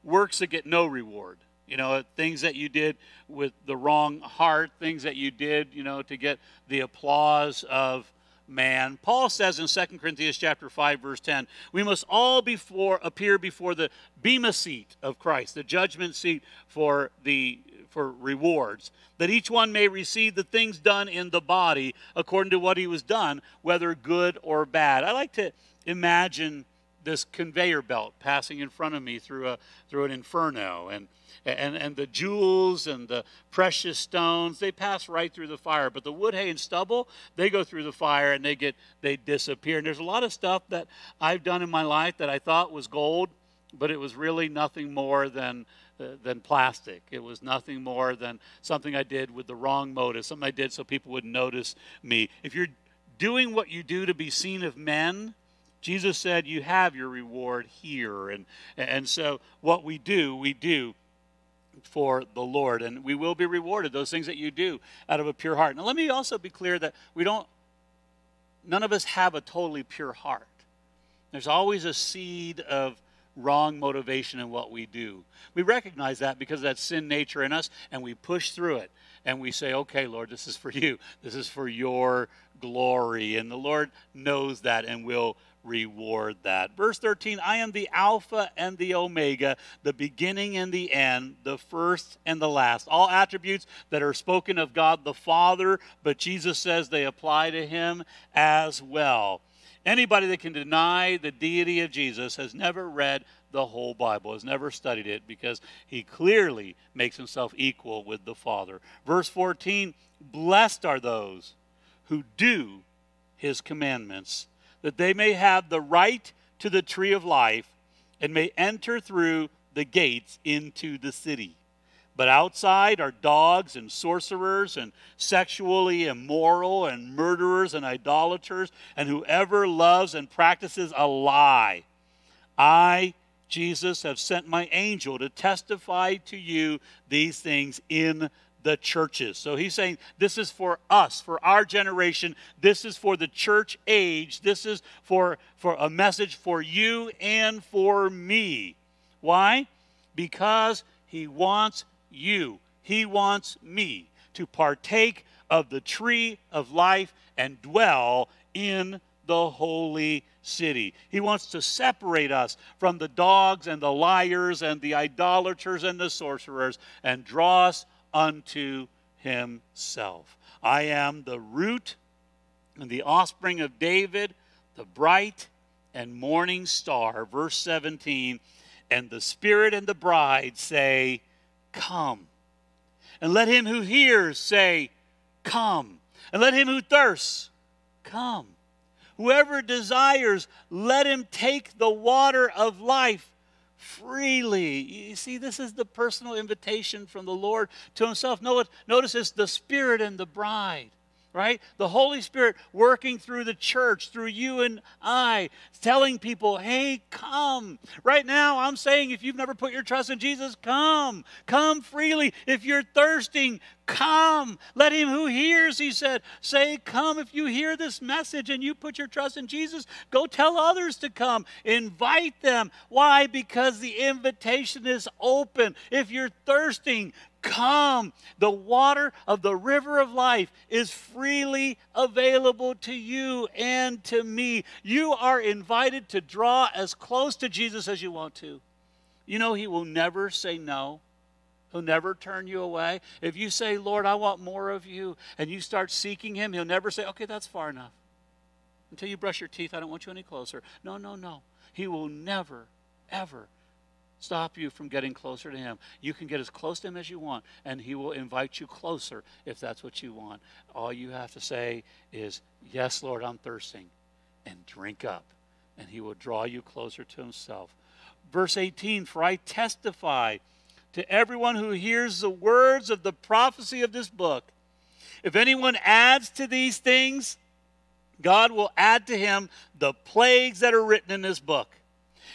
works that get no reward. You know, things that you did with the wrong heart, things that you did, you know, to get the applause of man. Paul says in 2 Corinthians chapter 5 verse 10, we must all before appear before the bema seat of Christ, the judgment seat for the for rewards, that each one may receive the things done in the body according to what he was done, whether good or bad. I like to imagine this conveyor belt passing in front of me through a through an inferno. And and, and the jewels and the precious stones they pass right through the fire. But the wood hay and stubble they go through the fire and they get they disappear. And there's a lot of stuff that i've done in my life that i thought was gold but it was really nothing more than uh, than plastic. It was nothing more than something i did with the wrong motive something i did so people would notice me. If you're doing what you do to be seen of men jesus said you have your reward here and and so what we do we do for the Lord, and we will be rewarded those things that you do out of a pure heart. Now, let me also be clear that we don't, none of us have a totally pure heart. There's always a seed of wrong motivation in what we do. We recognize that because that's sin nature in us, and we push through it. And we say, okay, Lord, this is for you. This is for your glory. And the Lord knows that and will reward that. Verse 13 I am the Alpha and the Omega, the beginning and the end, the first and the last. All attributes that are spoken of God the Father, but Jesus says they apply to him as well. Anybody that can deny the deity of Jesus has never read the whole Bible, has never studied it, because he clearly makes himself equal with the Father. Verse 14 Blessed are those who do his commandments that they may have the right to the tree of life and may enter through the gates into the city. But outside are dogs and sorcerers and sexually immoral and murderers and idolaters and whoever loves and practices a lie. I, Jesus, have sent my angel to testify to you these things in the churches. So he's saying this is for us, for our generation. This is for the church age. This is for, for a message for you and for me. Why? Because he wants you, he wants me to partake of the tree of life and dwell in the holy city. He wants to separate us from the dogs and the liars and the idolaters and the sorcerers and draw us unto himself. I am the root and the offspring of David, the bright and morning star. Verse 17 And the Spirit and the bride say, Come. And let him who hears say, Come. And let him who thirsts, come. Whoever desires, let him take the water of life freely. You see, this is the personal invitation from the Lord to himself. Notice it's the Spirit and the bride right? The Holy Spirit working through the church, through you and I, telling people, hey, come. Right now, I'm saying if you've never put your trust in Jesus, come. Come freely. If you're thirsting, come. Let him who hears, he said, say, come. If you hear this message and you put your trust in Jesus, go tell others to come. Invite them. Why? Because the invitation is open. If you're thirsting, Come. The water of the river of life is freely available to you and to me. You are invited to draw as close to Jesus as you want to. You know, He will never say no. He'll never turn you away. If you say, Lord, I want more of you, and you start seeking Him, He'll never say, okay, that's far enough. Until you brush your teeth, I don't want you any closer. No, no, no. He will never, ever stop you from getting closer to Him. You can get as close to Him as you want, and He will invite you closer if that's what you want. All you have to say is, Yes, Lord, I'm thirsting, and drink up, and He will draw you closer to Himself. Verse 18 For I testify to everyone who hears the words of the prophecy of this book. If anyone adds to these things, God will add to him the plagues that are written in this book.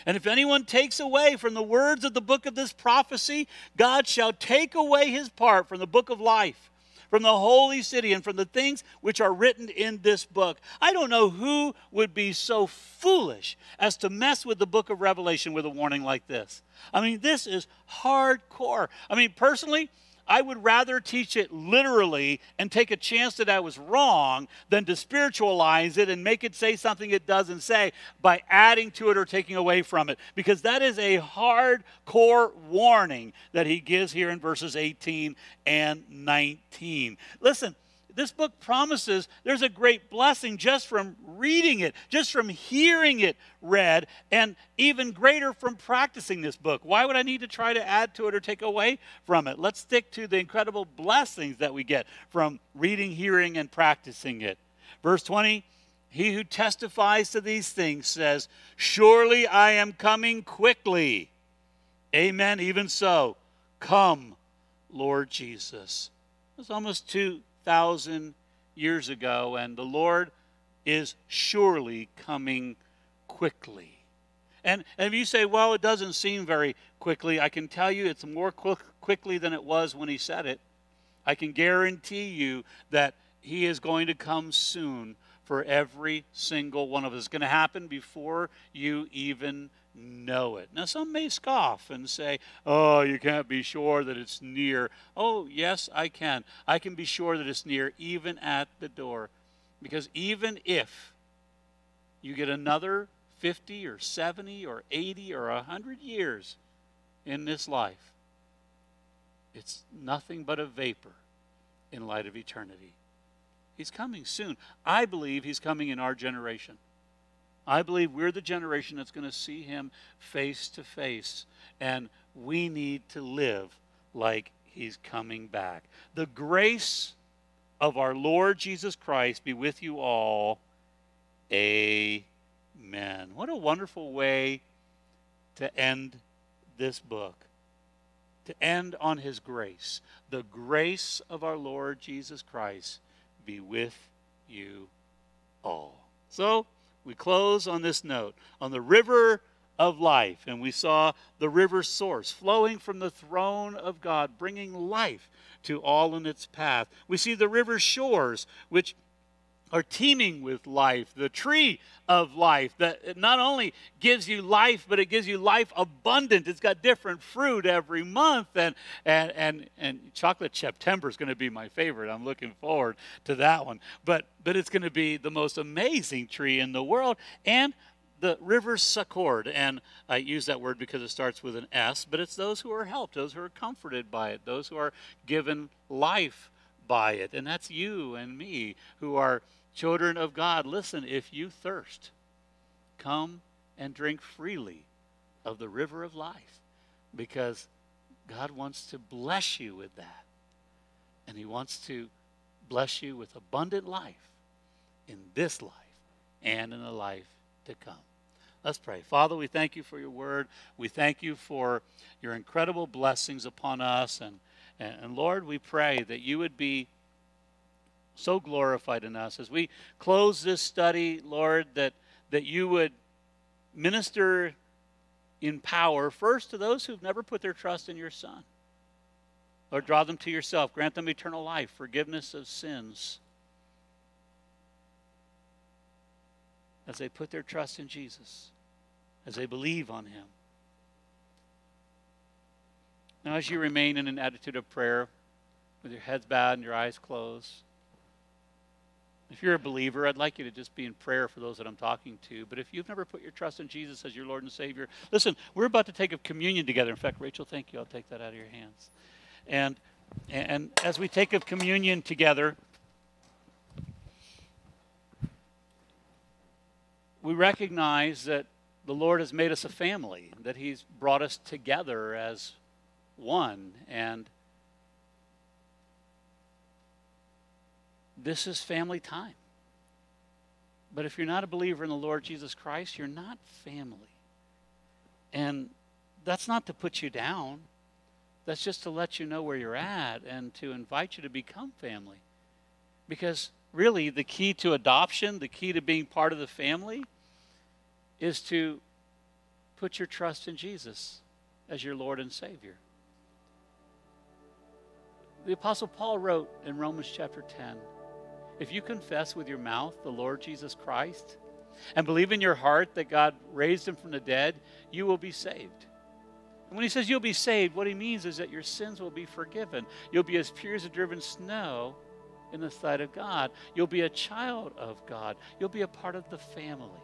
And if anyone takes away from the words of the book of this prophecy, God shall take away his part from the book of life, from the holy city, and from the things which are written in this book. I don't know who would be so foolish as to mess with the book of Revelation with a warning like this. I mean, this is hardcore. I mean, personally, I would rather teach it literally and take a chance that I was wrong than to spiritualize it and make it say something it doesn't say by adding to it or taking away from it. Because that is a hardcore warning that he gives here in verses 18 and 19. Listen, this book promises there's a great blessing just from reading it, just from hearing it read, and even greater from practicing this book. Why would I need to try to add to it or take away from it? Let's stick to the incredible blessings that we get from reading, hearing, and practicing it. Verse 20 He who testifies to these things says, Surely I am coming quickly. Amen. Even so, come, Lord Jesus. It's almost too Thousand years ago, and the Lord is surely coming quickly. And, and if you say, well, it doesn't seem very quickly, I can tell you it's more quick, quickly than it was when he said it. I can guarantee you that he is going to come soon for every single one of us. It's going to happen before you even know it. Now, some may scoff and say, Oh, you can't be sure that it's near. Oh, yes, I can. I can be sure that it's near even at the door. Because even if you get another 50 or 70 or 80 or 100 years in this life, it's nothing but a vapor in light of eternity. He's coming soon. I believe he's coming in our generation. I believe we're the generation that's going to see him face to face, and we need to live like he's coming back. The grace of our Lord Jesus Christ be with you all. Amen. What a wonderful way to end this book to end on his grace. The grace of our Lord Jesus Christ be with you all. So we close on this note on the river of life, and we saw the river source flowing from the throne of God, bringing life to all in its path. We see the river shores, which are teeming with life, the tree of life that not only gives you life, but it gives you life abundant. It's got different fruit every month, and and and, and chocolate September is going to be my favorite. I'm looking forward to that one. But but it's going to be the most amazing tree in the world, and the river succored, and I use that word because it starts with an S, but it's those who are helped, those who are comforted by it, those who are given life by it. And that's you and me who are Children of God, listen, if you thirst, come and drink freely of the river of life because God wants to bless you with that. And He wants to bless you with abundant life in this life and in the life to come. Let's pray. Father, we thank you for your word. We thank you for your incredible blessings upon us. And, and, and Lord, we pray that you would be so glorified in us. As we close this study, Lord, that, that you would minister in power first to those who've never put their trust in your Son. Lord, draw them to yourself. Grant them eternal life, forgiveness of sins. As they put their trust in Jesus, as they believe on Him. Now, as you remain in an attitude of prayer, with your heads bowed and your eyes closed, if you're a believer, I'd like you to just be in prayer for those that I'm talking to. But if you've never put your trust in Jesus as your Lord and Savior, listen, we're about to take a communion together. In fact, Rachel, thank you. I'll take that out of your hands. And and as we take a communion together, we recognize that the Lord has made us a family, that He's brought us together as one. And This is family time. But if you're not a believer in the Lord Jesus Christ, you're not family. And that's not to put you down. That's just to let you know where you're at and to invite you to become family. Because really, the key to adoption, the key to being part of the family, is to put your trust in Jesus as your Lord and Savior. The Apostle Paul wrote in Romans chapter 10 if you confess with your mouth the Lord Jesus Christ and believe in your heart that God raised him from the dead, you will be saved. And when he says you'll be saved, what he means is that your sins will be forgiven. You'll be as pure as a driven snow in the sight of God. You'll be a child of God. You'll be a part of the family.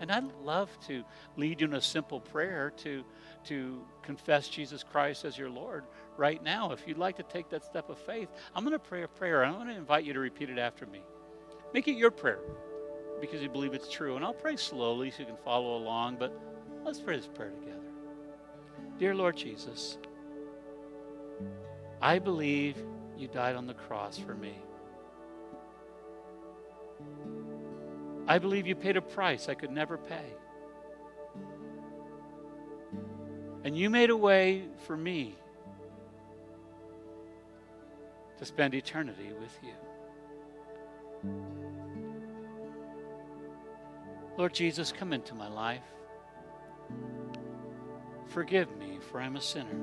And I'd love to lead you in a simple prayer to, to confess Jesus Christ as your Lord right now. If you'd like to take that step of faith, I'm going to pray a prayer. I'm going to invite you to repeat it after me. Make it your prayer because you believe it's true. And I'll pray slowly so you can follow along, but let's pray this prayer together. Dear Lord Jesus, I believe you died on the cross for me. I believe you paid a price I could never pay. And you made a way for me to spend eternity with you. Lord Jesus, come into my life. Forgive me, for I'm a sinner.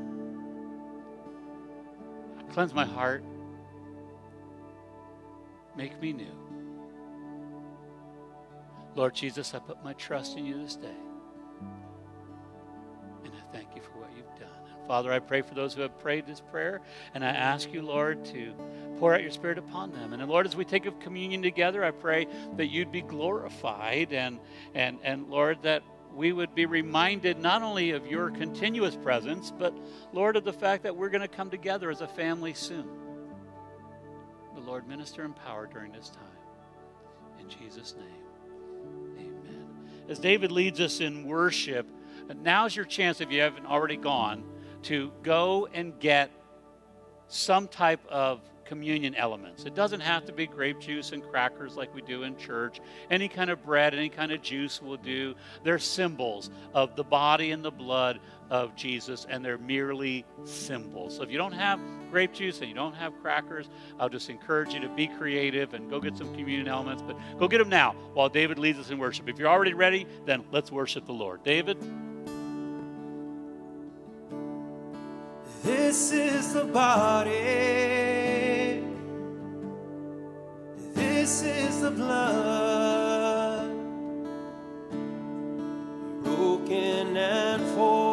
Cleanse my heart. Make me new. Lord Jesus, I put my trust in you this day. And I thank you for what you've done. And Father, I pray for those who have prayed this prayer, and I ask you, Lord, to pour out your Spirit upon them. And Lord, as we take a communion together, I pray that you'd be glorified, and and and Lord, that we would be reminded not only of your continuous presence, but Lord, of the fact that we're going to come together as a family soon. The Lord minister and power during this time. In Jesus' name as David leads us in worship, now's your chance, if you haven't already gone, to go and get some type of communion elements. It doesn't have to be grape juice and crackers like we do in church. Any kind of bread, any kind of juice will do. They're symbols of the body and the blood of Jesus, and they're merely symbols. So if you don't have grape juice and you don't have crackers, I'll just encourage you to be creative and go get some communion elements. But go get them now while David leads us in worship. If you're already ready, then let's worship the Lord. David? This is the body. This is the blood. Broken and poured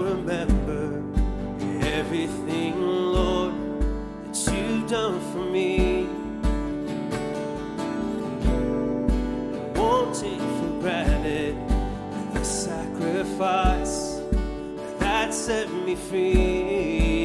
everything, Lord, that you've done for me. I won't take for granted the sacrifice that set me free.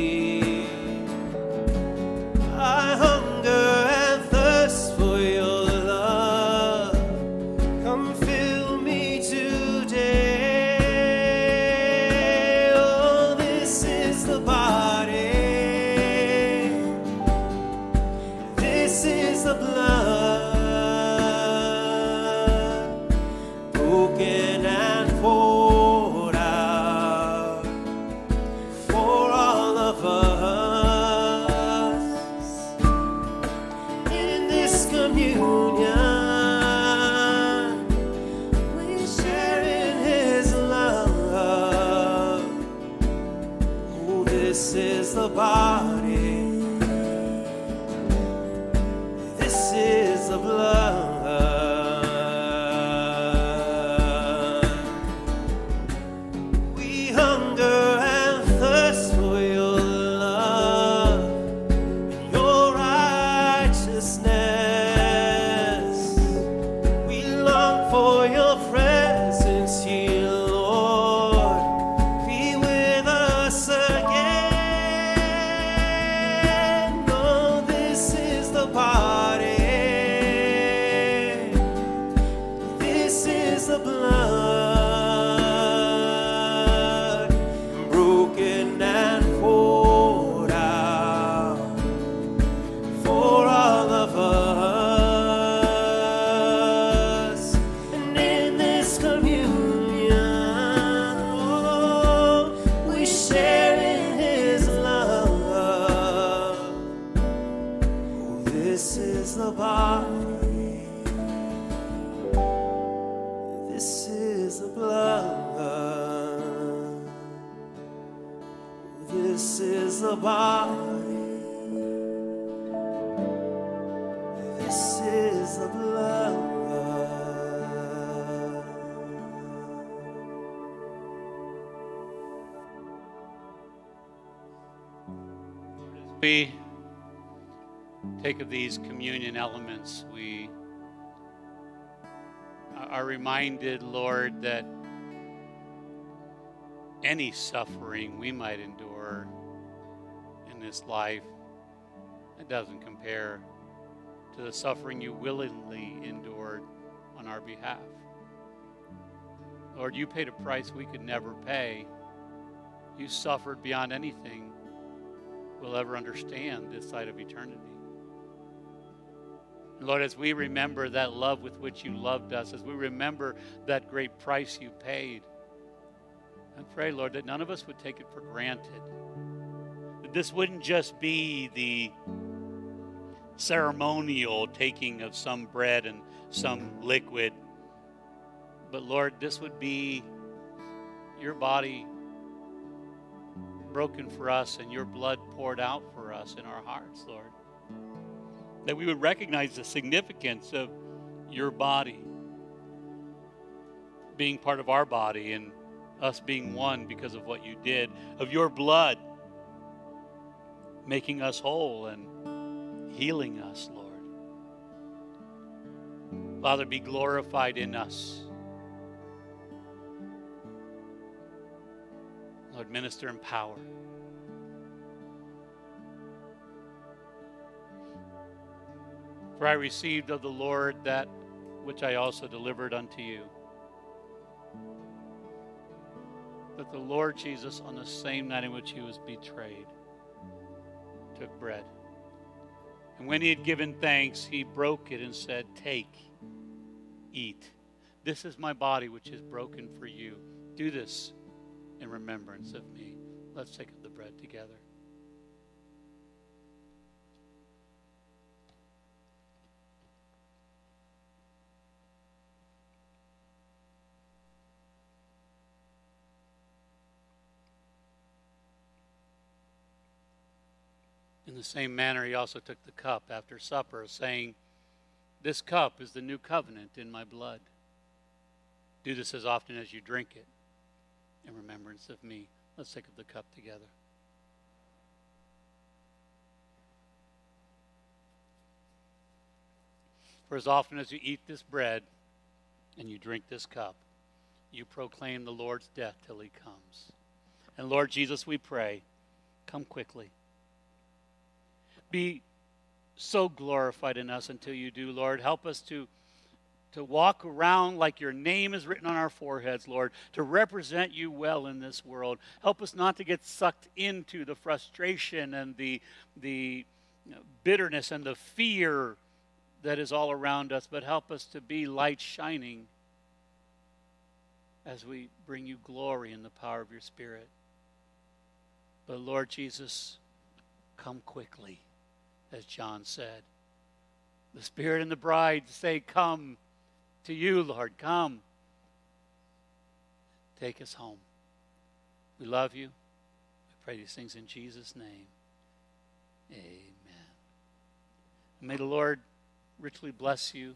These communion elements, we are reminded, Lord, that any suffering we might endure in this life, it doesn't compare to the suffering you willingly endured on our behalf. Lord, you paid a price we could never pay. You suffered beyond anything we'll ever understand this side of eternity. Lord, as we remember that love with which you loved us, as we remember that great price you paid, I pray, Lord, that none of us would take it for granted. That this wouldn't just be the ceremonial taking of some bread and some liquid, but Lord, this would be your body broken for us and your blood poured out for us in our hearts, Lord. That we would recognize the significance of your body being part of our body and us being one because of what you did, of your blood making us whole and healing us, Lord. Father, be glorified in us. Lord, minister in power. For I received of the Lord that which I also delivered unto you. That the Lord Jesus, on the same night in which he was betrayed, took bread. And when he had given thanks, he broke it and said, Take, eat. This is my body, which is broken for you. Do this in remembrance of me. Let's take up the bread together. In the same manner, he also took the cup after supper, saying, This cup is the new covenant in my blood. Do this as often as you drink it in remembrance of me. Let's take up the cup together. For as often as you eat this bread and you drink this cup, you proclaim the Lord's death till he comes. And Lord Jesus, we pray, come quickly. Be so glorified in us until you do, Lord. Help us to, to walk around like your name is written on our foreheads, Lord, to represent you well in this world. Help us not to get sucked into the frustration and the, the bitterness and the fear that is all around us, but help us to be light shining as we bring you glory in the power of your Spirit. But Lord Jesus, come quickly as John said. The Spirit and the bride say, Come to you, Lord, come. Take us home. We love you. We pray these things in Jesus' name. Amen. may the Lord richly bless you.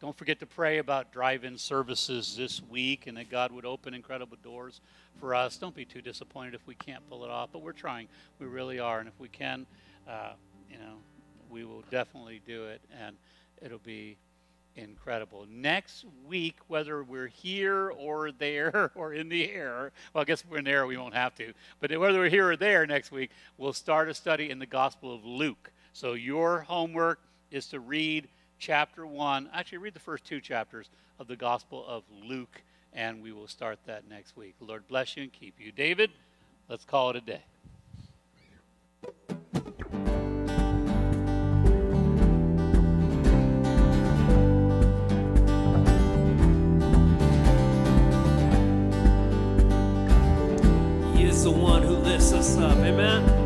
Don't forget to pray about drive in services this week and that God would open incredible doors for us. Don't be too disappointed if we can't pull it off, but we're trying. We really are. And if we can, uh, you know, we will definitely do it, and it'll be incredible. Next week, whether we're here or there or in the air, well, I guess if we're in the air, we won't have to, but whether we're here or there next week, we'll start a study in the Gospel of Luke. So your homework is to read chapter 1, actually, read the first two chapters of the Gospel of Luke, and we will start that next week. Lord bless you and keep you. David, let's call it a day. Us up. Amen.